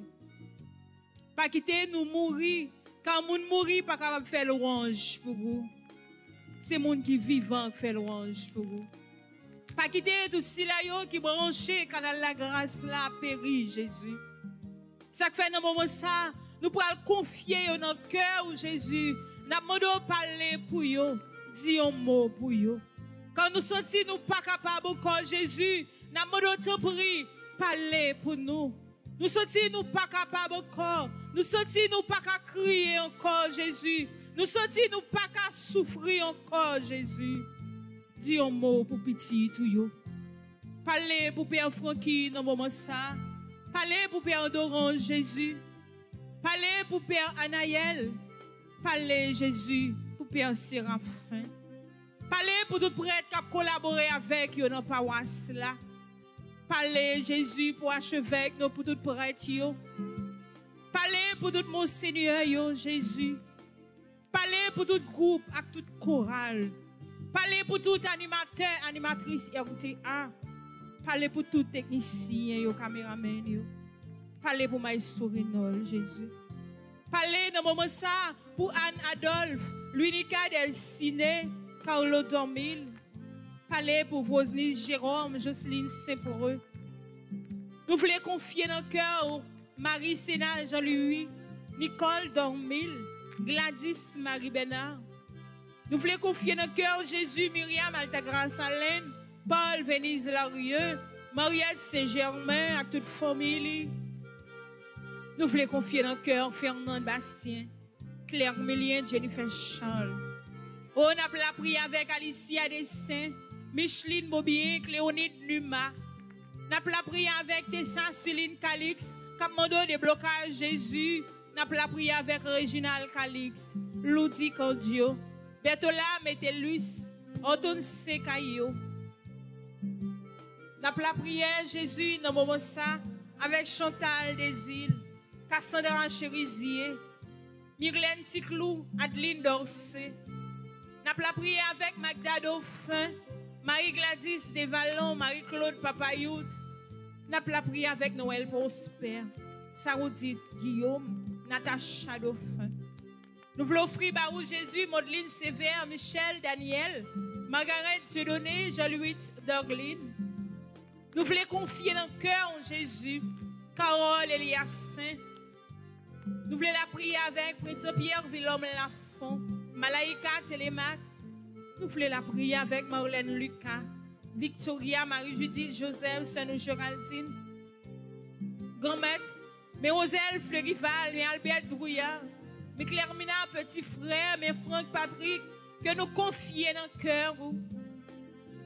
Pa ki te nou mouri. Kan moun mouri, pa kapab fè louange pou ou. Se moun ki vivan fè louange pou ou. Pas quitter tout cela yo qui branché canal la grâce là péri, Jésus. Ça fait dans moment ça, nous pourrons confier dans le cœur Jésus. N'a demandé parler pour yo, dire un mot pour yo. Quand nous sentons nous pas capables encore Jésus, n'a demandé te prie, parler pour nous. Nous sentons nous pas capables encore. Nous sentons nous pas qu'à crier encore Jésus. Nous sentons nous pas qu'à souffrir encore Jésus. Dis un mot pour petit tout yo. Parlez pour Père Francky dans le moment ça. Parlez pour Père Dorange Jésus. Parlez pour Père Anaël. Parlez Jésus pour Père Séraphin. Parlez pour tout prêtre qui a collaboré avec yo dans la paroisse là. Parlez Jésus pour archevêque nous pour tout prêtre yo. Parlez pour tout monseigneur yo Jésus. Parlez pour tout groupe avec toute chorale. Parlez pour tout animateur, animatrice RTA. Parlez pour tout technicien, caméraman. Parlez pour Maestro Renol, Jésus. Parlez dans moment ça pour Anne Adolphe, l'unica del Ciné, Carlo Dormil. Parlez pour Vosny Jérôme, Jocelyne Saint-Poureux. Nous voulons confier dans le cœur Marie Sénat, Jean-Louis, Nicole Dormil, Gladys Marie Bénard. Nous voulons confier dans le cœur Jésus, Myriam Altagrace Alain, Paul Venise Larieux, Mariette Saint-Germain, à toute famille. Nous voulons confier dans le cœur Fernand Bastien, Claire Mélien, Jennifer Charles. On a la prière avec Alicia Destin, Micheline Bobien, Cléonide Numa. On a la avec Tessa Suline Calix, Camando de blocage Jésus. On a la prière avec Réginal Calix, Ludi Cordio, Bertola Metellus, Anton Sekayo. On a la prière Jésus dans moment ça avec Chantal Desil, Cassandra Cherizier, Myrlène Ticlou, Adeline Dorsey. N'a la prière avec Magda Dauphin, Marie-Gladys Desvallons, Marie-Claude Papayout. N'a la prière avec Noël Prosper, Saroudite Guillaume, Natacha Dauphin. Nous voulons offrir Barou Jésus, Madeline Sévère, Michel Daniel, Margaret Dieudonné, Jean-Louis Dorline. Nous voulons confier dans le cœur en Jésus, Carole Eliassin. Nous voulons la prier avec Prince Pierre Villhomme Lafont, Malaïka Télémac. Nous voulons la prier avec Marlène Lucas, Victoria, Marie-Judith, Joseph, Saint Géraldine, Grand-Maître, mais Osel Fleurival, Albert Drouillard, mais Clermina, petit frère, mais Franck Patrick, que nous confions dans le cœur.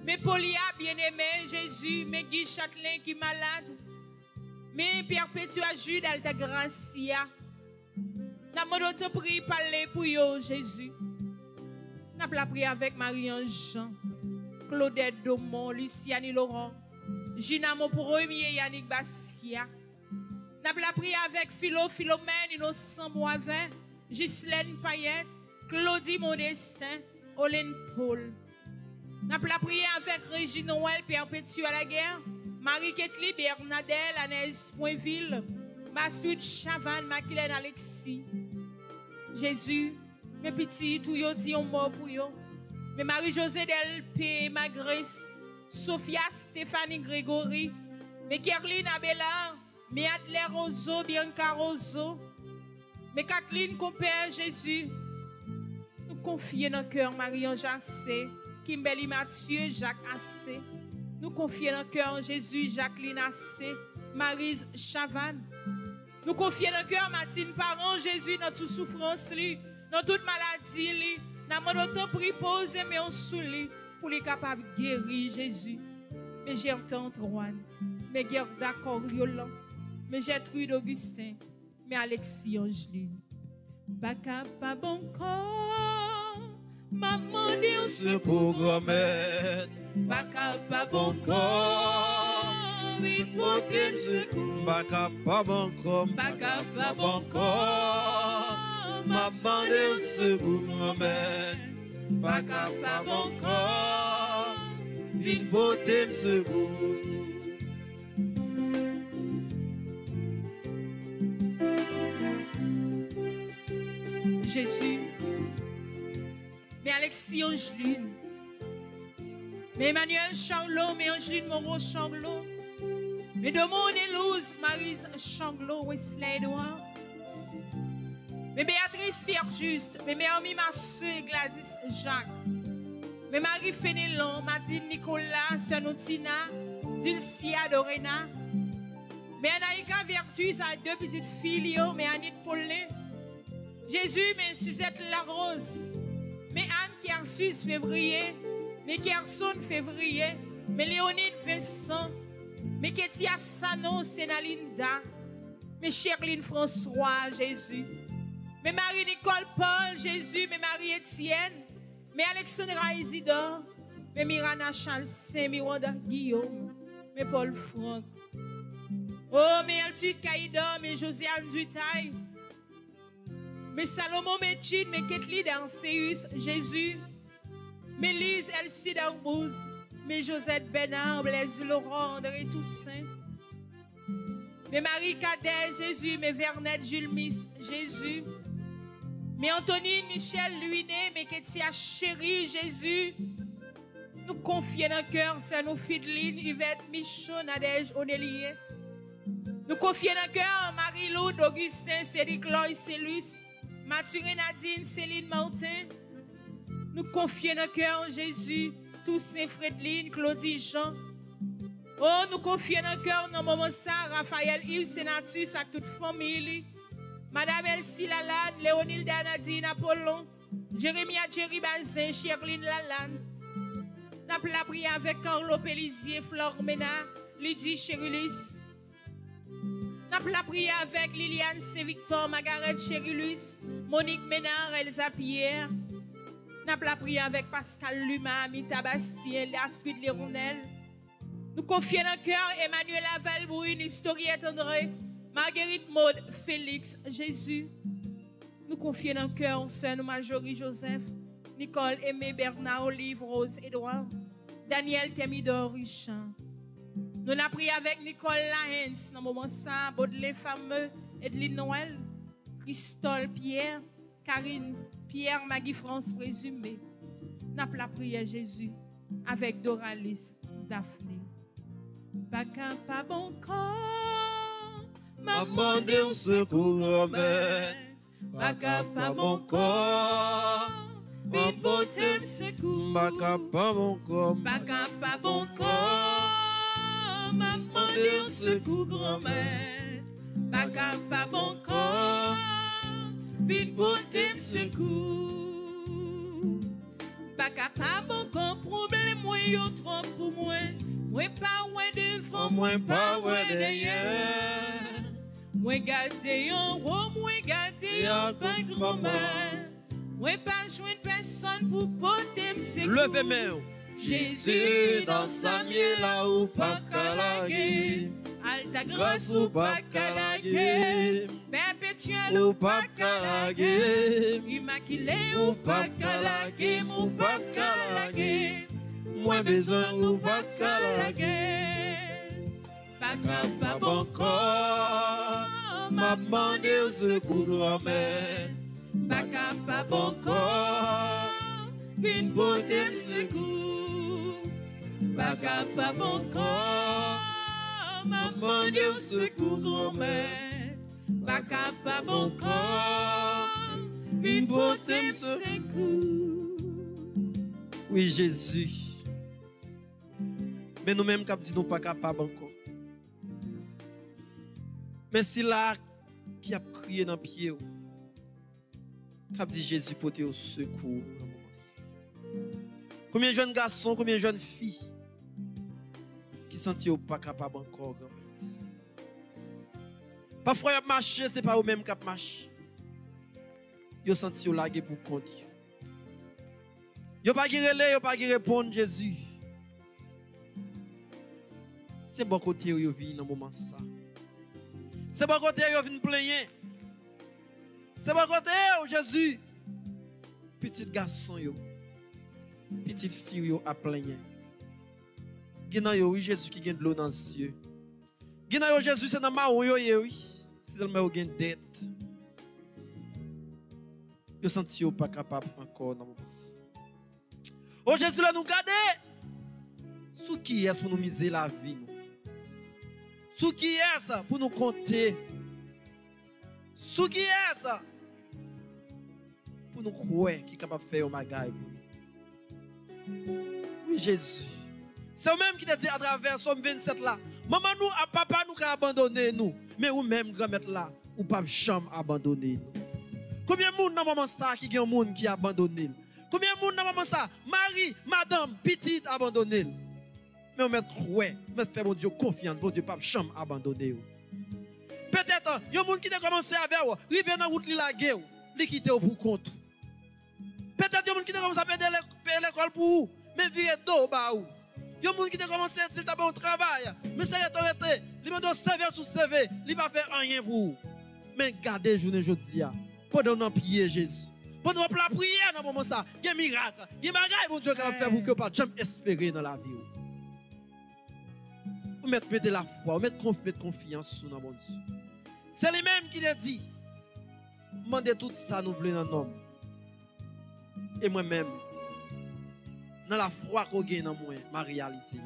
Mais Polia, bien-aimé, Jésus, mais Guy Châtelain qui est malade, mais Perpétua Jude, Alta Gracia. N'a pas prier parler pour Jésus. N'a pas prié avec Marie-Ange Jean, Claudette Domont, Luciane Laurent, Gina premier Yannick Basquiat. N'a pas prié avec Philo Philomène, Innocent Moivin, Ghislaine Payette, Claudie Modestin, Olène Paul. N'a pas prié avec Régine Noël, Perpétua la guerre, Marie-Ketli, Bernadette, Anaïs Poinville, Mastrid Chavan, Maquilène Alexis. Jésus, mes petits, tout yo dit mort pour yo. Mais Marie-Josée Delpé, ma Grace, Sophia Stéphanie Grégory, mais Kerline Abelard, mais Adler Rozo, Bianca Rozo, mais Kathleen Compère Jésus. Nous confions dans le cœur Marie-Ange Assé, Kimberly Mathieu, Jacques Assé. Nous confions dans le cœur Jésus, Jacqueline Assé, Marise Chavannes. Nous confions dans le cœur Martine Parent, Jésus, dans toute souffrance, dans toute maladie, dans notre prix poser, mais on sous lui, pour les capables de guérir Jésus. Mais j'ai entendu Juan, mais j'ai d'accord mais j'ai Gertrude Augustin, mais Alexis Angeline. Baka pas bon corps, maman dit on se programme. Baka pas bon corps, oui pour qu'il secoue. Baka pas bon corps, Baka pas bon corps, maman de secours, Baka pas bon corps, vin potem secours. Jésus, mais Alexis Angeline, mais Emmanuel Changlot, mais Angeline Moreau Changlot, mais Domon Elouse, Marise Changlot, Wesley Edouard, mais Béatrice Pierre Juste, mais Mérami Masseux, Gladys Jacques, mais Marie Fénélon, Madine Nicolas, Sonotina, Dulcia Dorena, mais Anaïka Vertus a deux petites filles, mais Annie Paulin, Jésus, mais Suzette Larose, mais Anne qui est en Suisse février, mais Gerson février, mais Léonide Vincent, mais Ketia Sano Sénalinda, mais Cherline François, Jésus, mais Marie-Nicole Paul, Jésus, mais Marie-Étienne, mais Alexandra Isidore, mais Mirana Charles Saint, Miranda Guillaume, mais Paul Franck. Oh, mais Eltude Kaïda, mais Josiane Dutaille, mais Salomon Métine, mais Danseus, Jésus, mais Lise Elsie Darbouz, mais Josette Bénard, Blaise Laurent, André Toussaint. Mais Marie Cadet, Jésus, mais Vernette Jules Jésus. Mais Antonine, Michel, Luiné, mais Ketia Chéri, Jésus? Nous confions dans le cœur, c'est nous Fideline, Yvette, Michon, Nadège, Onélié. Nous confions dans le cœur Marie-Loud, Augustin, Cédric Loy, Célus, Mathurin Nadine, Céline Martin. Nous confions dans le cœur Jésus, tous ces Frédeline, Claudie Jean. Oh, nous confions dans le cœur dans moment ça, Raphaël Yves, Sénatus, à toute famille. Madame Elsie Lalande, Léonilde Nadine, Apollon, Jérémia Jerry Bazin, Cherline Lalande. Nous la prière avec Carlo Pellizier, Flore Ménard, Lydie Chérulus. Nous la prière avec Liliane C. Margaret Chérulus, Monique Ménard, Elsa Pierre. Nous la prière avec Pascal Luma, Mita Bastien, Astrid Léronel. Nous confions dans le cœur Emmanuel Aval, Brune, Historiette André, Marguerite Maud, Félix, Jésus. Nous confions dans le cœur Sœur Majorie Joseph, Nicole Aimé, Bernard, Olive, Rose, Edouard, Daniel Temidor, Richard. Nous avons prié avec Nicole Lahens dans le moment ça, Baudelaire fameux, Edeline Noël, Christol Pierre, Karine Pierre, Maggie France présumé. Nous avons prié à Jésus avec Doralis, Daphné. Baka pas bon corps, M'a demandé au secours, Baka pas bon corps, secours. Baka pas mon corps, Baka pas bon corps, au secours grand-mère. Pas bon corps, vin potem secours. Baka pas bon corps, problème moi yo trop pour moi. Moi pas ouais devant, moi pas ouais derrière. Moi gardé en haut, moi gardé en bas grand-mère. Moi pas joindre personne pour porter me secours. levez main. Jésus dans sa miel là ou pas calagué. Alta grâce ou pas calagué. Perpétuel ou pas calagué. Immaculé ou pas calagué. Ou pas calagué. Moins besoin ou pas. Pas pas bon corps. M'a demandé au secours grand-mère. Pas pas bon corps. Vin pote msekou Baka pa bon kon Maman de ou sekou gromen Baka pa bon kon Vin pote msekou Oui, Jésus. Men nou menm kap di nou baka pa bon kon Men si la ki ap kriye nan pie ou Kap di Jésus pote ou sekou Combien de jeunes garçons, combien de jeunes filles qui sentent pas capables encore, grand-mère. Parfois, ils marché, ce n'est pas eux-mêmes qui marchent. Ils ont senti lagué pour compte. Ils n'ont pas qui ils pas qui répondre, Jésus. C'est bon côté où ils vivent dans moment ça. C'est bon côté où ils viennent plaigner. C'est bon côté où Jésus. Petit garçon, yo. Petite fille yo, à plaigner. Gina yo, oui, Jésus qui gagne de l'eau dans les yeux. Gina yo, Jésus, c'est dans ma yo, yo, oui. C'est dans ma yo, gagne dette. Yo senti yo pas capable encore dans le moment ça. Oh Jésus, là, nous garder. Sous qui est pour nous miser la vie, nous? Sous qui est ça pour nous compter? Sous qui est ça pour nous croire qui est capable de Oui, Jésus. C'est eux-mêmes qui te dit à travers Somme 27 là. Maman, nous, à papa, nous qui abandonné nous. Mais ou même, grand-mère là, ou pas jamais abandonné nous. Combien de monde dans moment ça qui a un monde qui a abandonné? Combien de monde dans moment ça? Marie, madame, petite abandonné. Mais on met croire, met faire mon Dieu confiance, mon Dieu pas jamais abandonné. Peut-être, il y a un monde qui a commencé avec vous, rive dans la route, li la guerre, li quitte ou pour compte. Peut-être il y a un monde qui a commencé à payer l'école pour vous, mais vire dos ba ou. Il y a un monde qui a commencé à dire un travail, mais ça y est arrêté, il m'a donné CV sous CV, il va faire rien pour vous. Mais gardez journée jeudi pendant nous prier Jésus. Pendant la prière dans le moment ça, il y a un miracle, il y a un miracle mon Dieu qui va faire pour que vous ne pas jamais espérer dans la vie. ou. Ou mettre, mettre la foi, conf- mettre confiance dans mon Dieu. C'est lui-même qui l'a dit. Mandez tout ça nous voulons dans homme. Et moi-même, dans la foi qu'on gagne dans moi, m'a réalisé.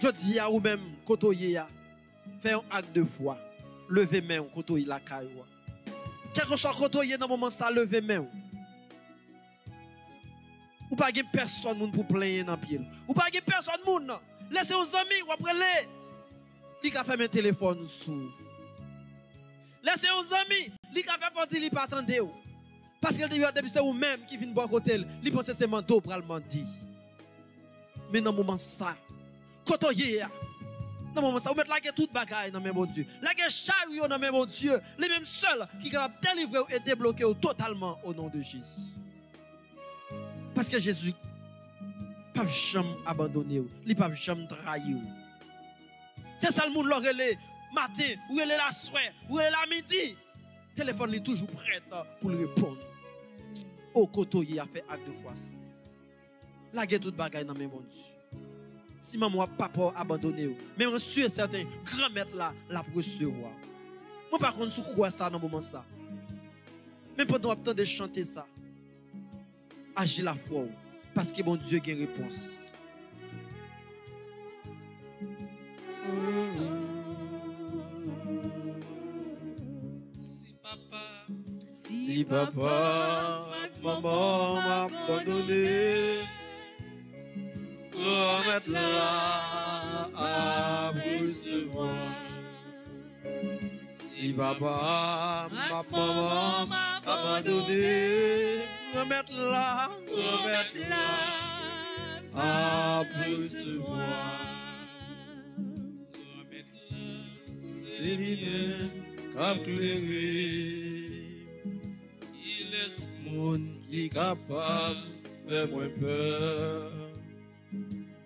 Je dis à ou même, kotoye ya, fais un acte de foi. Levez main, kotoye la caille. Quel que soit kotoye dans le moment ça, levez main. Ou pas gen personne pour plaindre dans pied. Ou pas gen personne. Laissez aux amis ou après les. Li ka fait un téléphone sous. Laissez aux amis, li ka fait fort li pas attendre. Parce que depuis c'est ou même qui vient boire côté, li pense c'est manteau pour le mandi. Mais dans le moment ça, kotoye ya. Dans le moment ça, vous mettez la toute bagaille dans le même bon Dieu. La chariot dans le même bon Dieu. Les mêmes seuls qui sont capables de délivrer et débloquer totalement au nom de Jésus. Parce que Jésus pas jamais abandonné il pas jamais trahi. C'est ça le monde relé matin ou elle est la soir ou elle est la midi. Téléphone est toujours prêt pour lui répondre. Au côté a fait acte de foi. La guerre toute bagaille dans mes bon Dieu. Si maman ou papa abandonné je suis certain grand maître là la recevoir. Moi par contre sous quoi ça dans le moment ça? Mais pendant que de chanter ça, agis la foi parce que bon Dieu a une réponse. Si Si papa, maman m'a abandonné, remettre-la à recevoir. Si papa, maman m'a abandonné, remettre-la, remettre-la à recevoir. remettre-la, C'est lui-même qu'a clairé. qui Moun capable fait moins peur.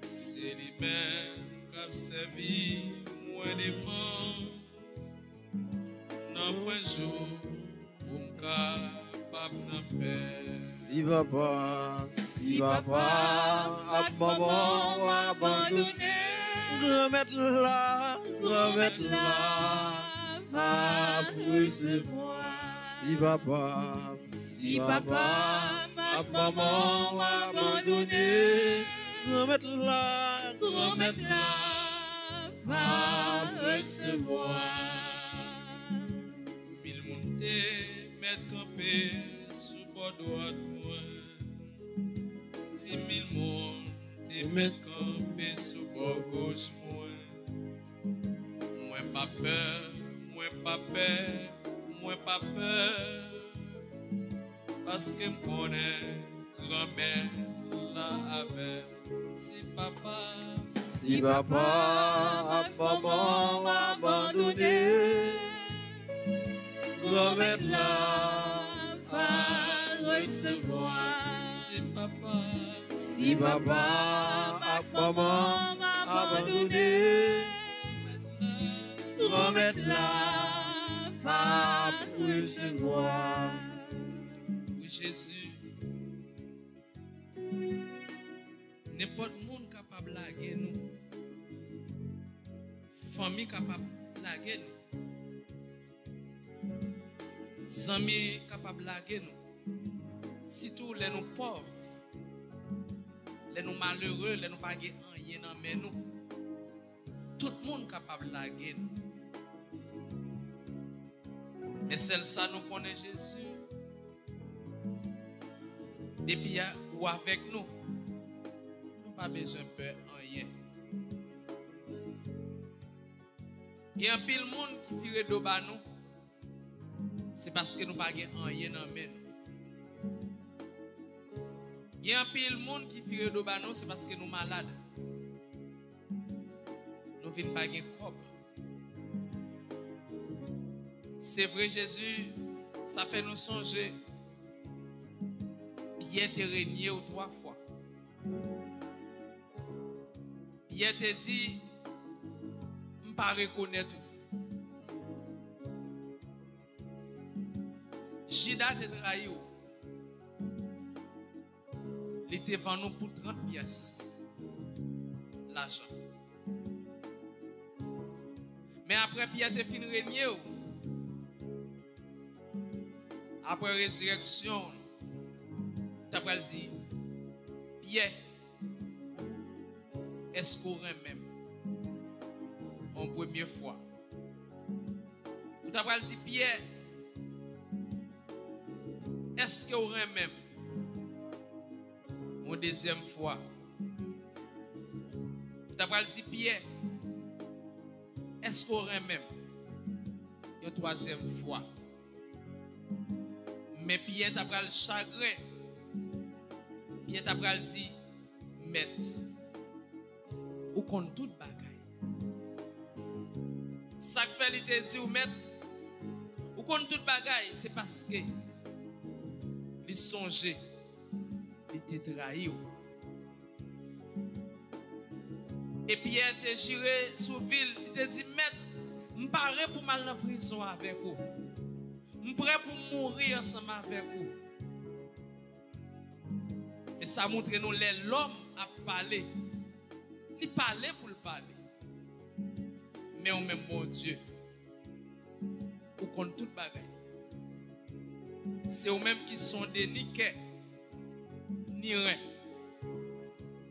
C'est lui-même qui a servi moins défense. Non, point jour, pour me capable de paix. Si papa, si papa, à maman abandonné, remettre-la, remettre-la, va recevoir. Si papa, si papa, à maman ou abandonné, remettre-la, remettre-la, va recevoir. Mille montées, mettre campé sous bord droit moi. Dix mille montées, mettre campé sous bord gauche moi. Moins pas peur, moins pas peur, moins pas peur. Parce que me connais, grand-mère là avec. Si papa, Si papa, à maman ou abandonné, remettre-la, va recevoir. si papa, Si papa, à maman abandonné, remettre-la, pa presevoa. Oui, Jésus, nepot moun kapab lage nou, fami kapab lage nou, zami kapab lage nou, sitou lè nou pov, lè nou malheureux, lè nou bagè an yè nan men nou, tout moun kapab lage nou, Mais celle ça nous connaît Jésus. Depuis ya- ou avec nous, nous pas besoin de peur en rien. Il y a un pile monde qui vire de nous. C'est parce que nous pas gen rien dans. Il y a un pile monde qui vire de nous, c'est parce que nous malades. Nous venons pas gen corps. C'est vrai Jésus, ça fait nous songer. Pierre te régné trois fois. Pierre te dit, je ne pas reconnaître tout. Jida te trahi ou. Il te vendu nous pour 30 pièces. L'argent. Mais après Pierre te fin régner, ou, après résurrection, tu as dit, Pierre, est-ce qu'on même en première fois? Ou tu as dit, Pierre, est-ce qu'on même en deuxième fois? Tu as dit, Pierre, est-ce qu'on même une troisième fois? Mais Pierre t'a pris le chagrin. Pierre t'a pris dit, met. Ou compte toute bagaille. Ça fait te dit ou met. Ou compte toute bagaille, c'est parce que il songeait, il te trahi. Et Pierre te giré sous ville, il te dit, met, je pour mal en prison avec vous. Je prêt pour mourir ensemble avec vous. Mais ça montre nous l'homme a parlé. Il parlait pour le parler. Mais on même mon Dieu. Ou contre toute bagaille. C'est eux-mêmes qui sont des ni ni rien.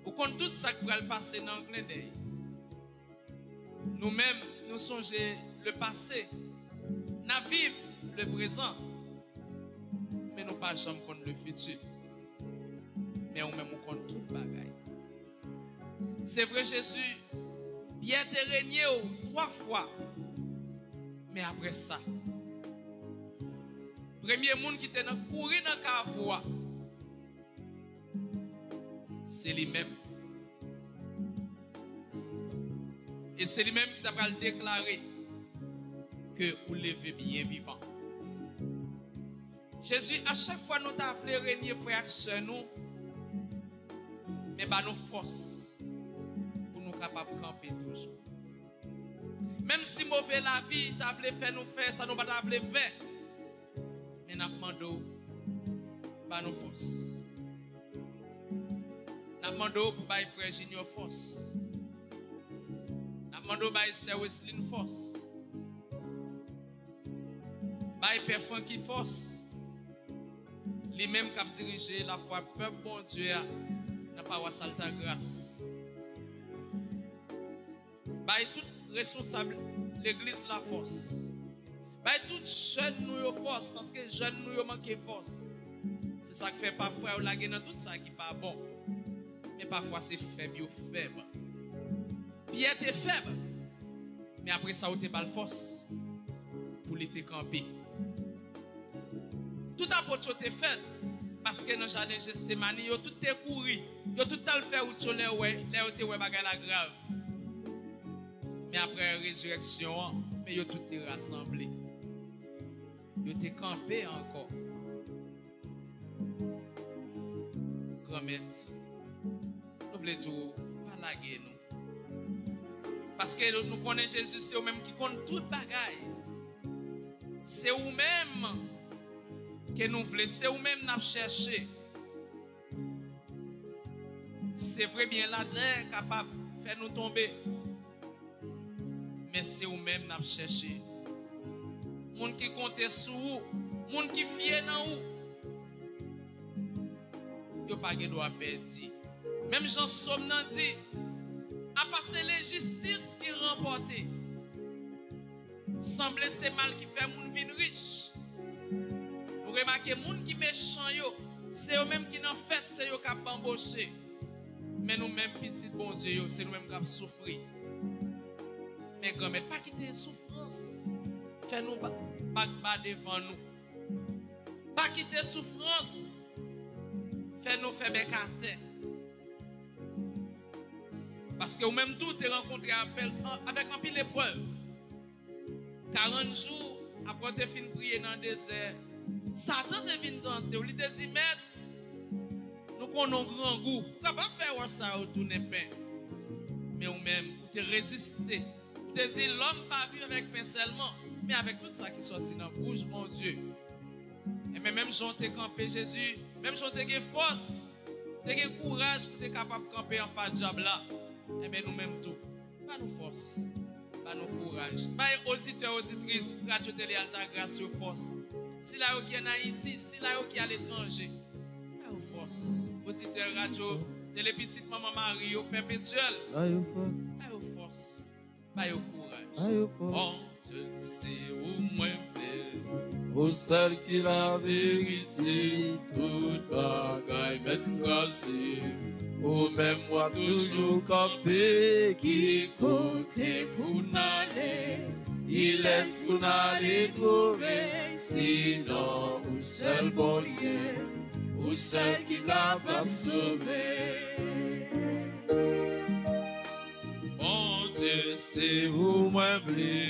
Ou contre tout ça qui va passer dans le d'œil. Nous-mêmes, nous songeons le passé. Nous vivons le présent. Mais nous pas jamais contre le futur. Mais on même contre toute bagaille. C'est vrai, Jésus, Pierre te régné trois fois. Mais après ça, premier monde qui était courir dans la voie, c'est lui-même. Et c'est lui-même qui t'a déclaré que vous levez bien vivant. Jésus, à chaque fois nous t'avons régner frère et nous, mais bah nous force pour nous capables de camper toujours. Même si mauvais la vie, t'as voulu faire nous faire, ça nous pas t'as faire. Mais nous demandons, bah nous force. Nous demandons pour bailler frère Junior force. Nous demandons bailler sœur force. Bailler père Frankie force lui-même qui a dirigé la foi peuple bon Dieu n'a pas salta grâce. Bay tout responsable l'église la force. Bay tout jeune nous force parce que jeune nous manque force. C'est ça qui fait parfois on la dans tout ça qui pas bon. Mais parfois c'est faible ou faible. Pierre était faible. Mais après ça, on pas force pour l'été camper. Tout apôtre te fait parce que dans le jardin Gestemani, yo tout te couru, yo tout le fait où ouais bagarre la grave. Mais après la résurrection, mais yo tout te rassemblé. Yo te campé encore. Grand-mère, nous voulons dire, pas laguer nous. Parce que nous connaissons Jésus, c'est eux-mêmes qui compte toute bagaille. C'est eux-mêmes que nous voulons, c'est nous-mêmes nous chercher. C'est vrai bien là capable de faire nous tomber. Mais c'est nous-mêmes nous chercher. Moun qui compte sur vous, moun qui fier dans vous. Yo pas de droit perdre. Même Jean Somme dit, à passer les justice qui remporte. Semble c'est mal qui fait moun vin riche remarquez, les gens qui méchants, c'est eux-mêmes qui n'ont fait, c'est eux qui ont embauché. Mais nous-mêmes, petits bon Dieu, c'est nous-mêmes qui avons souffert. Mais grand-mère, pas quitter la souffrance. Fais-nous pas bas devant nous. Pas quitter la souffrance. Fais-nous faire bécater. Parce que vous-même tout est rencontré avec un pile d'épreuves. 40 jours après tu fin prier dans le désert. Satan te vient tenter, il te dit, maître, nous connaissons grand goût. Vous pas faire ça ou tourner pain? Mais ou même, te résisté. Vous te dit, l'homme pas vivre avec pain seulement, mais avec tout ça qui sortit dans bouche, mon Dieu. Et même Jean te campé Jésus, même Jean te force, te courage pour être capable de camper en face de là. Et nous même tout, pas nous force, Ba nou kouraj. Bay auditeur, auditrice, Radio Télé Alta Grâce sur force. Si la yo ki en Haïti, si la yo ki à l'étranger. Ou force. Auditeur Radio Petite Maman Marie au perpétuel. Bay ou force. Bay ou force. Bay ou courage. Bay ou Bon force. Dieu, c'est ou moins plaît. Au seul qui la vérité, tout bagaille m'est crasé. Ou même moi toujours campé, qui côté pour n'aller. Il laisse pour n'aller trouver, sinon ou seul bon Dieu, ou seul qui capable de sauver. Bon Dieu, c'est vous moi blé,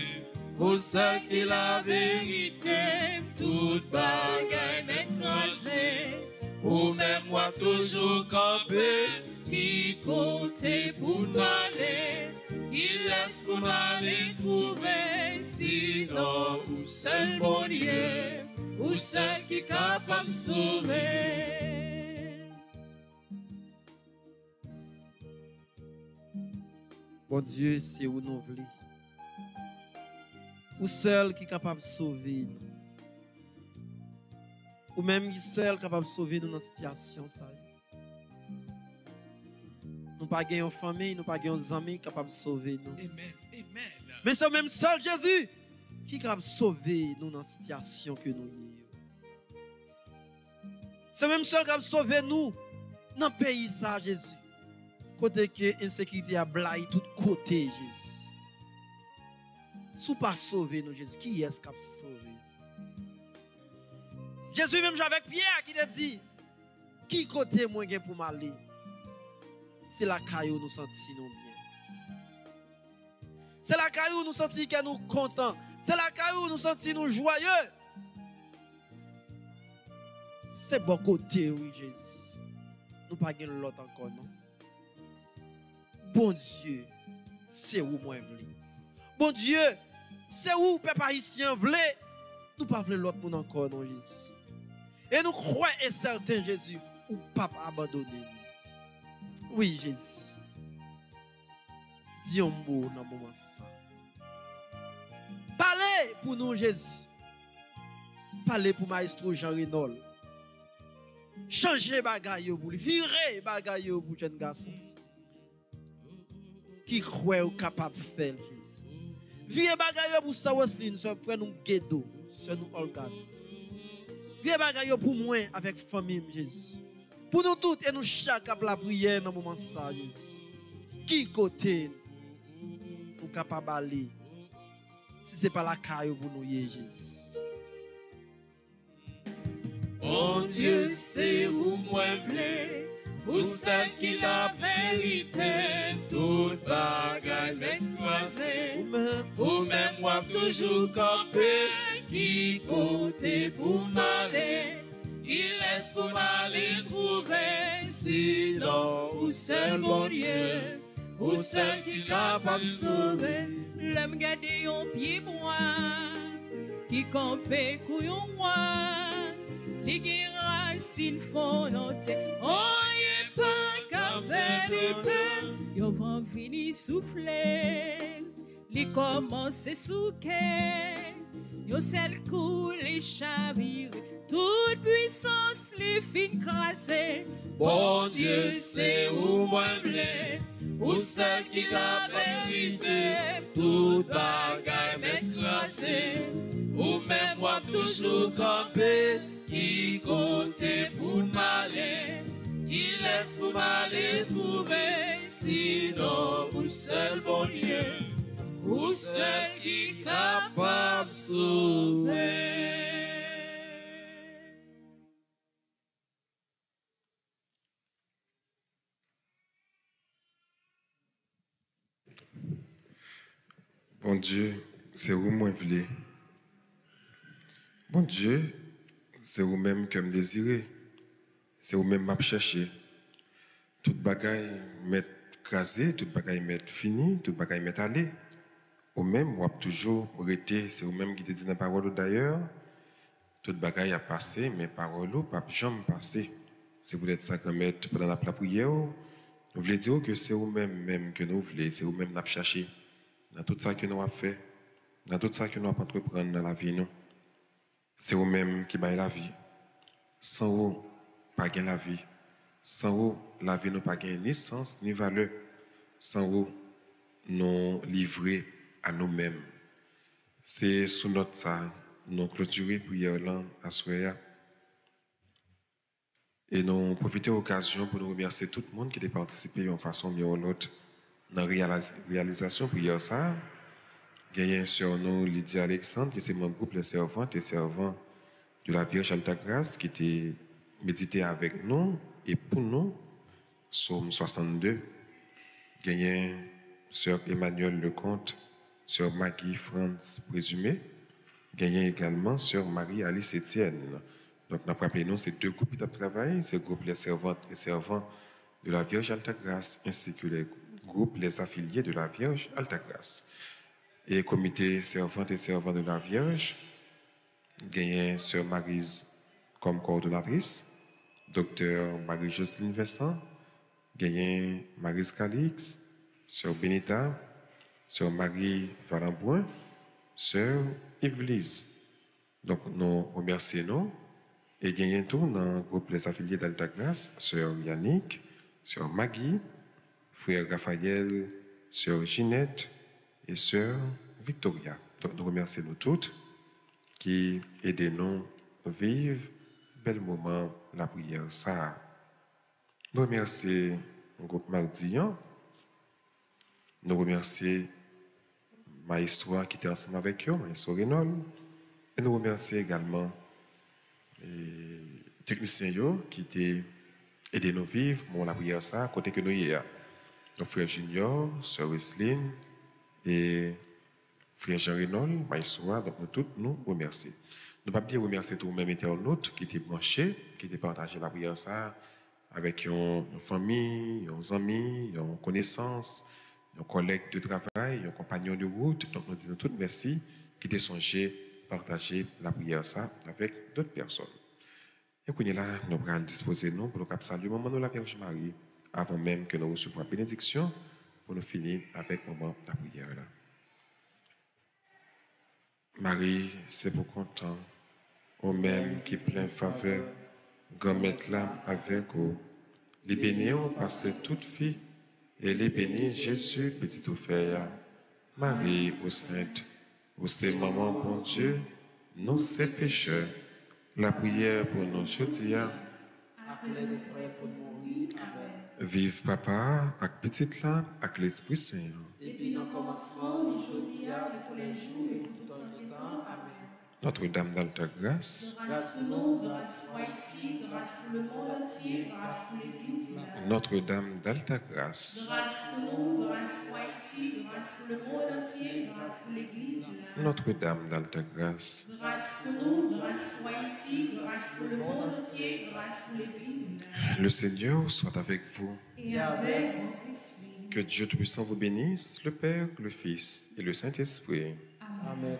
au seul qui la vérité, toute bagaille m'écrasée, ou même moi toujours campé, qui côté pour n'aller, qui laisse pour n'aller trouver, sinon ou seul Dieu, ou seul qui capable de sauver. Bon Dieu, c'est où nous voulons. Ou seul qui est capable de sauver. Ou même seul capable de sauver dans cette situation. Nous pas une famille, nous pas des amis capables de sauver nous. Amen. Amen. Mais c'est même seul Jésus qui est capable de sauver nous dans la situation que nous sommes. C'est même seul qui est capable de sauver nous dans le pays, ça, Jésus. Côté que l'insécurité a blaye tout côté, Jésus. Si pas sauver nous, Jésus, qui est-ce qui a sauvé Jésus, même avec Pierre, qui t'a dit, qui côté moi pour m'aller? C'est la nous sentis nous bien. C'est la caillou nous sentis que nous contents. C'est la nous sentis nous joyeux. C'est bon côté, oui, Jésus. Nous pas gagner l'autre encore, non? Bon Dieu, c'est où moi vle? Bon Dieu, c'est où peuple haïtien vle? Nous pas vle l'autre monde encore, non, Jésus? Et nous croyons et certains, Jésus, ou pas abandonner. Oui, Jésus. Dis un mot dans le moment ça. Parlez pour nous, Jésus. Parlez pour Maestro Jean Renol. Changez bagaille pour lui. Virez bagaille pour jeune garçon. Qui croit ou capable de faire, Jésus. Virez bagaille pour sa Wesley, ce frère nous Guedo, ce nous Olga. Virez bagaille pour moi avec famille, Jésus. Pour nous tous et nous chaque la prière dans moment ça. Qui côté nous capable d'aller si ce n'est pas la caille pour nous, Jésus. Bon Dieu, c'est où moi vle, ou celle qui la vérité, toute bagaille m'écrasée, ou même moi toujours campé, qui côté pour m'aller, il laisse pour m'aller trouver, sinon, ou seul bon Dieu, ou celle qui capable de sauver. L'homme gade yon pied moi, qui campé couillon moi, les guerres s'il faut noter, oh y'a pas qu'à faire de paix, yon vent vini souffler, les commence souquer, yon seul coup les chavire, toute puissance les fin Bon Dieu, c'est où moi ou celle qui la vérité, toute bagaille m'écrasée, ou même moi toujours campé, qui côté pour m'aller, qui laisse pour m'aller trouver, sinon ou seul bon Dieu, ou seul qui capable de Bon Dieu, c'est où moi voulais. Bon Dieu, c'est vous-même que me désirez. C'est vous-même m'a cherché. Toute bagaille m'est crasé, toute bagaille m'est fini, toute bagaille m'est allé. Ou même, ou toujours rester, c'est vous-même qui te dit la parole d'ailleurs. Toute bagaille a passé, mais parole pas jamais passé. C'est peut-être ça que mettre pendant la prière. Nous voulons dire que c'est vous-même même que nous voulons, c'est vous-même n'a cherché. Dans tout ça que nous avons fait, dans tout ça que nous avons entreprendre dans la vie. nous. C'est vous-même qui baille la vie. Sans vous, pas gain la vie. Sans vous, la vie n'a pas gain ni sens ni valeur. Sans vous, nous livrer à nous-mêmes. C'est sous notre ça, nous clôturer prière là à soir. Et nous profiter de l'occasion pour nous remercier tout le monde qui a participé d'une façon mieux ou l'autre dans la réalisation prière ça. Un sur nous Lydia Alexandre, qui est mon groupe Les Servantes et Servants de la Vierge Alta Grâce, qui était médité avec nous et pour nous, Somme 62. Il y a Sœur Emmanuel Lecomte, Sœur Maggie France Présumé. Il y a également Sœur Marie-Alice Etienne. Donc, nous rappelé nous ces deux groupes de travail, c'est le groupe Les Servantes et Servants de la Vierge Alta Grâce, ainsi que les groupes Les Affiliés de la Vierge Alta Grâce. Et comité Servantes et Servants de la Vierge, gagné Sœur Marise comme coordonnatrice, docteur Marie-Jocelyne Vincent, gagné Marise Calix, Sœur Benita, Sœur Marie Valamboin, Sœur Yves Donc, nous remercions et gagné tout dans le groupe Les Affiliés d'Alta Grace, Sœur Yannick, Sœur Maggie, Frère Raphaël, Sœur Ginette et Sœur Victoria. Donc, nous remercions nous toutes qui aident nous à vivre bel moment la prière. Ça. Nous remercions le groupe Mardian. Nous remercions Maestro qui était ensemble avec eux, Maestro Renol. Et nous remercions également les techniciens qui étaient aidés nous vivre pour la prière ça, côté que nous y. Nos frères Junior, Sœur Wesseline et frère Jean Renol, Maïsoa, donc nous tous nous remercions. Nous ne pas bien remercier tous les mêmes internautes qui étaient branchés, qui étaient partagés la prière ça avec une famille, nos amis, nos connaissances, nos collègues de travail, nos compagnons de route. Donc nous disons tous merci qui étaient songés partager la prière ça avec d'autres personnes. Et qu'on est là, nous allons disposer nous pour nous saluer le moment de la Vierge Marie avant même que nous recevions la bénédiction pour nous finir avec le moment de la prière. Là. Marie, c'est pour content, au même qui plein faveur, mettre l'âme avec vous. Les bénis passé toute fille, et les bénis Jésus, petit offert. Marie, ô sainte, vous c'est maman pour Dieu, nous c'est pécheurs. La prière pour nos chaudières. Vive papa, avec petite là, avec l'Esprit Saint. Depuis le commencement, aujourd'hui, et tous les jours, et tout le temps. Amen. Notre-Dame d'Alta Grâce. Grâce pour nous, grâce pour Haïti, grâce pour le monde entier, grâce pour l'Église. Notre-Dame d'Alta Grâce. Grâce pour nous, grâce pour Haïti, grâce pour le monde entier, grâce pour l'Église. Notre-Dame d'Alta Grâce. Grâce pour nous, grâce pour Haïti, grâce pour le monde entier, grâce pour l'Église. Le Seigneur soit avec vous. Et avec votre esprit. Que Dieu Tout-Puissant vous bénisse, le Père, le Fils et le Saint-Esprit. Amen.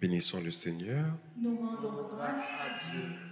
Bénissons le Seigneur. Nous rendons grâce à Dieu.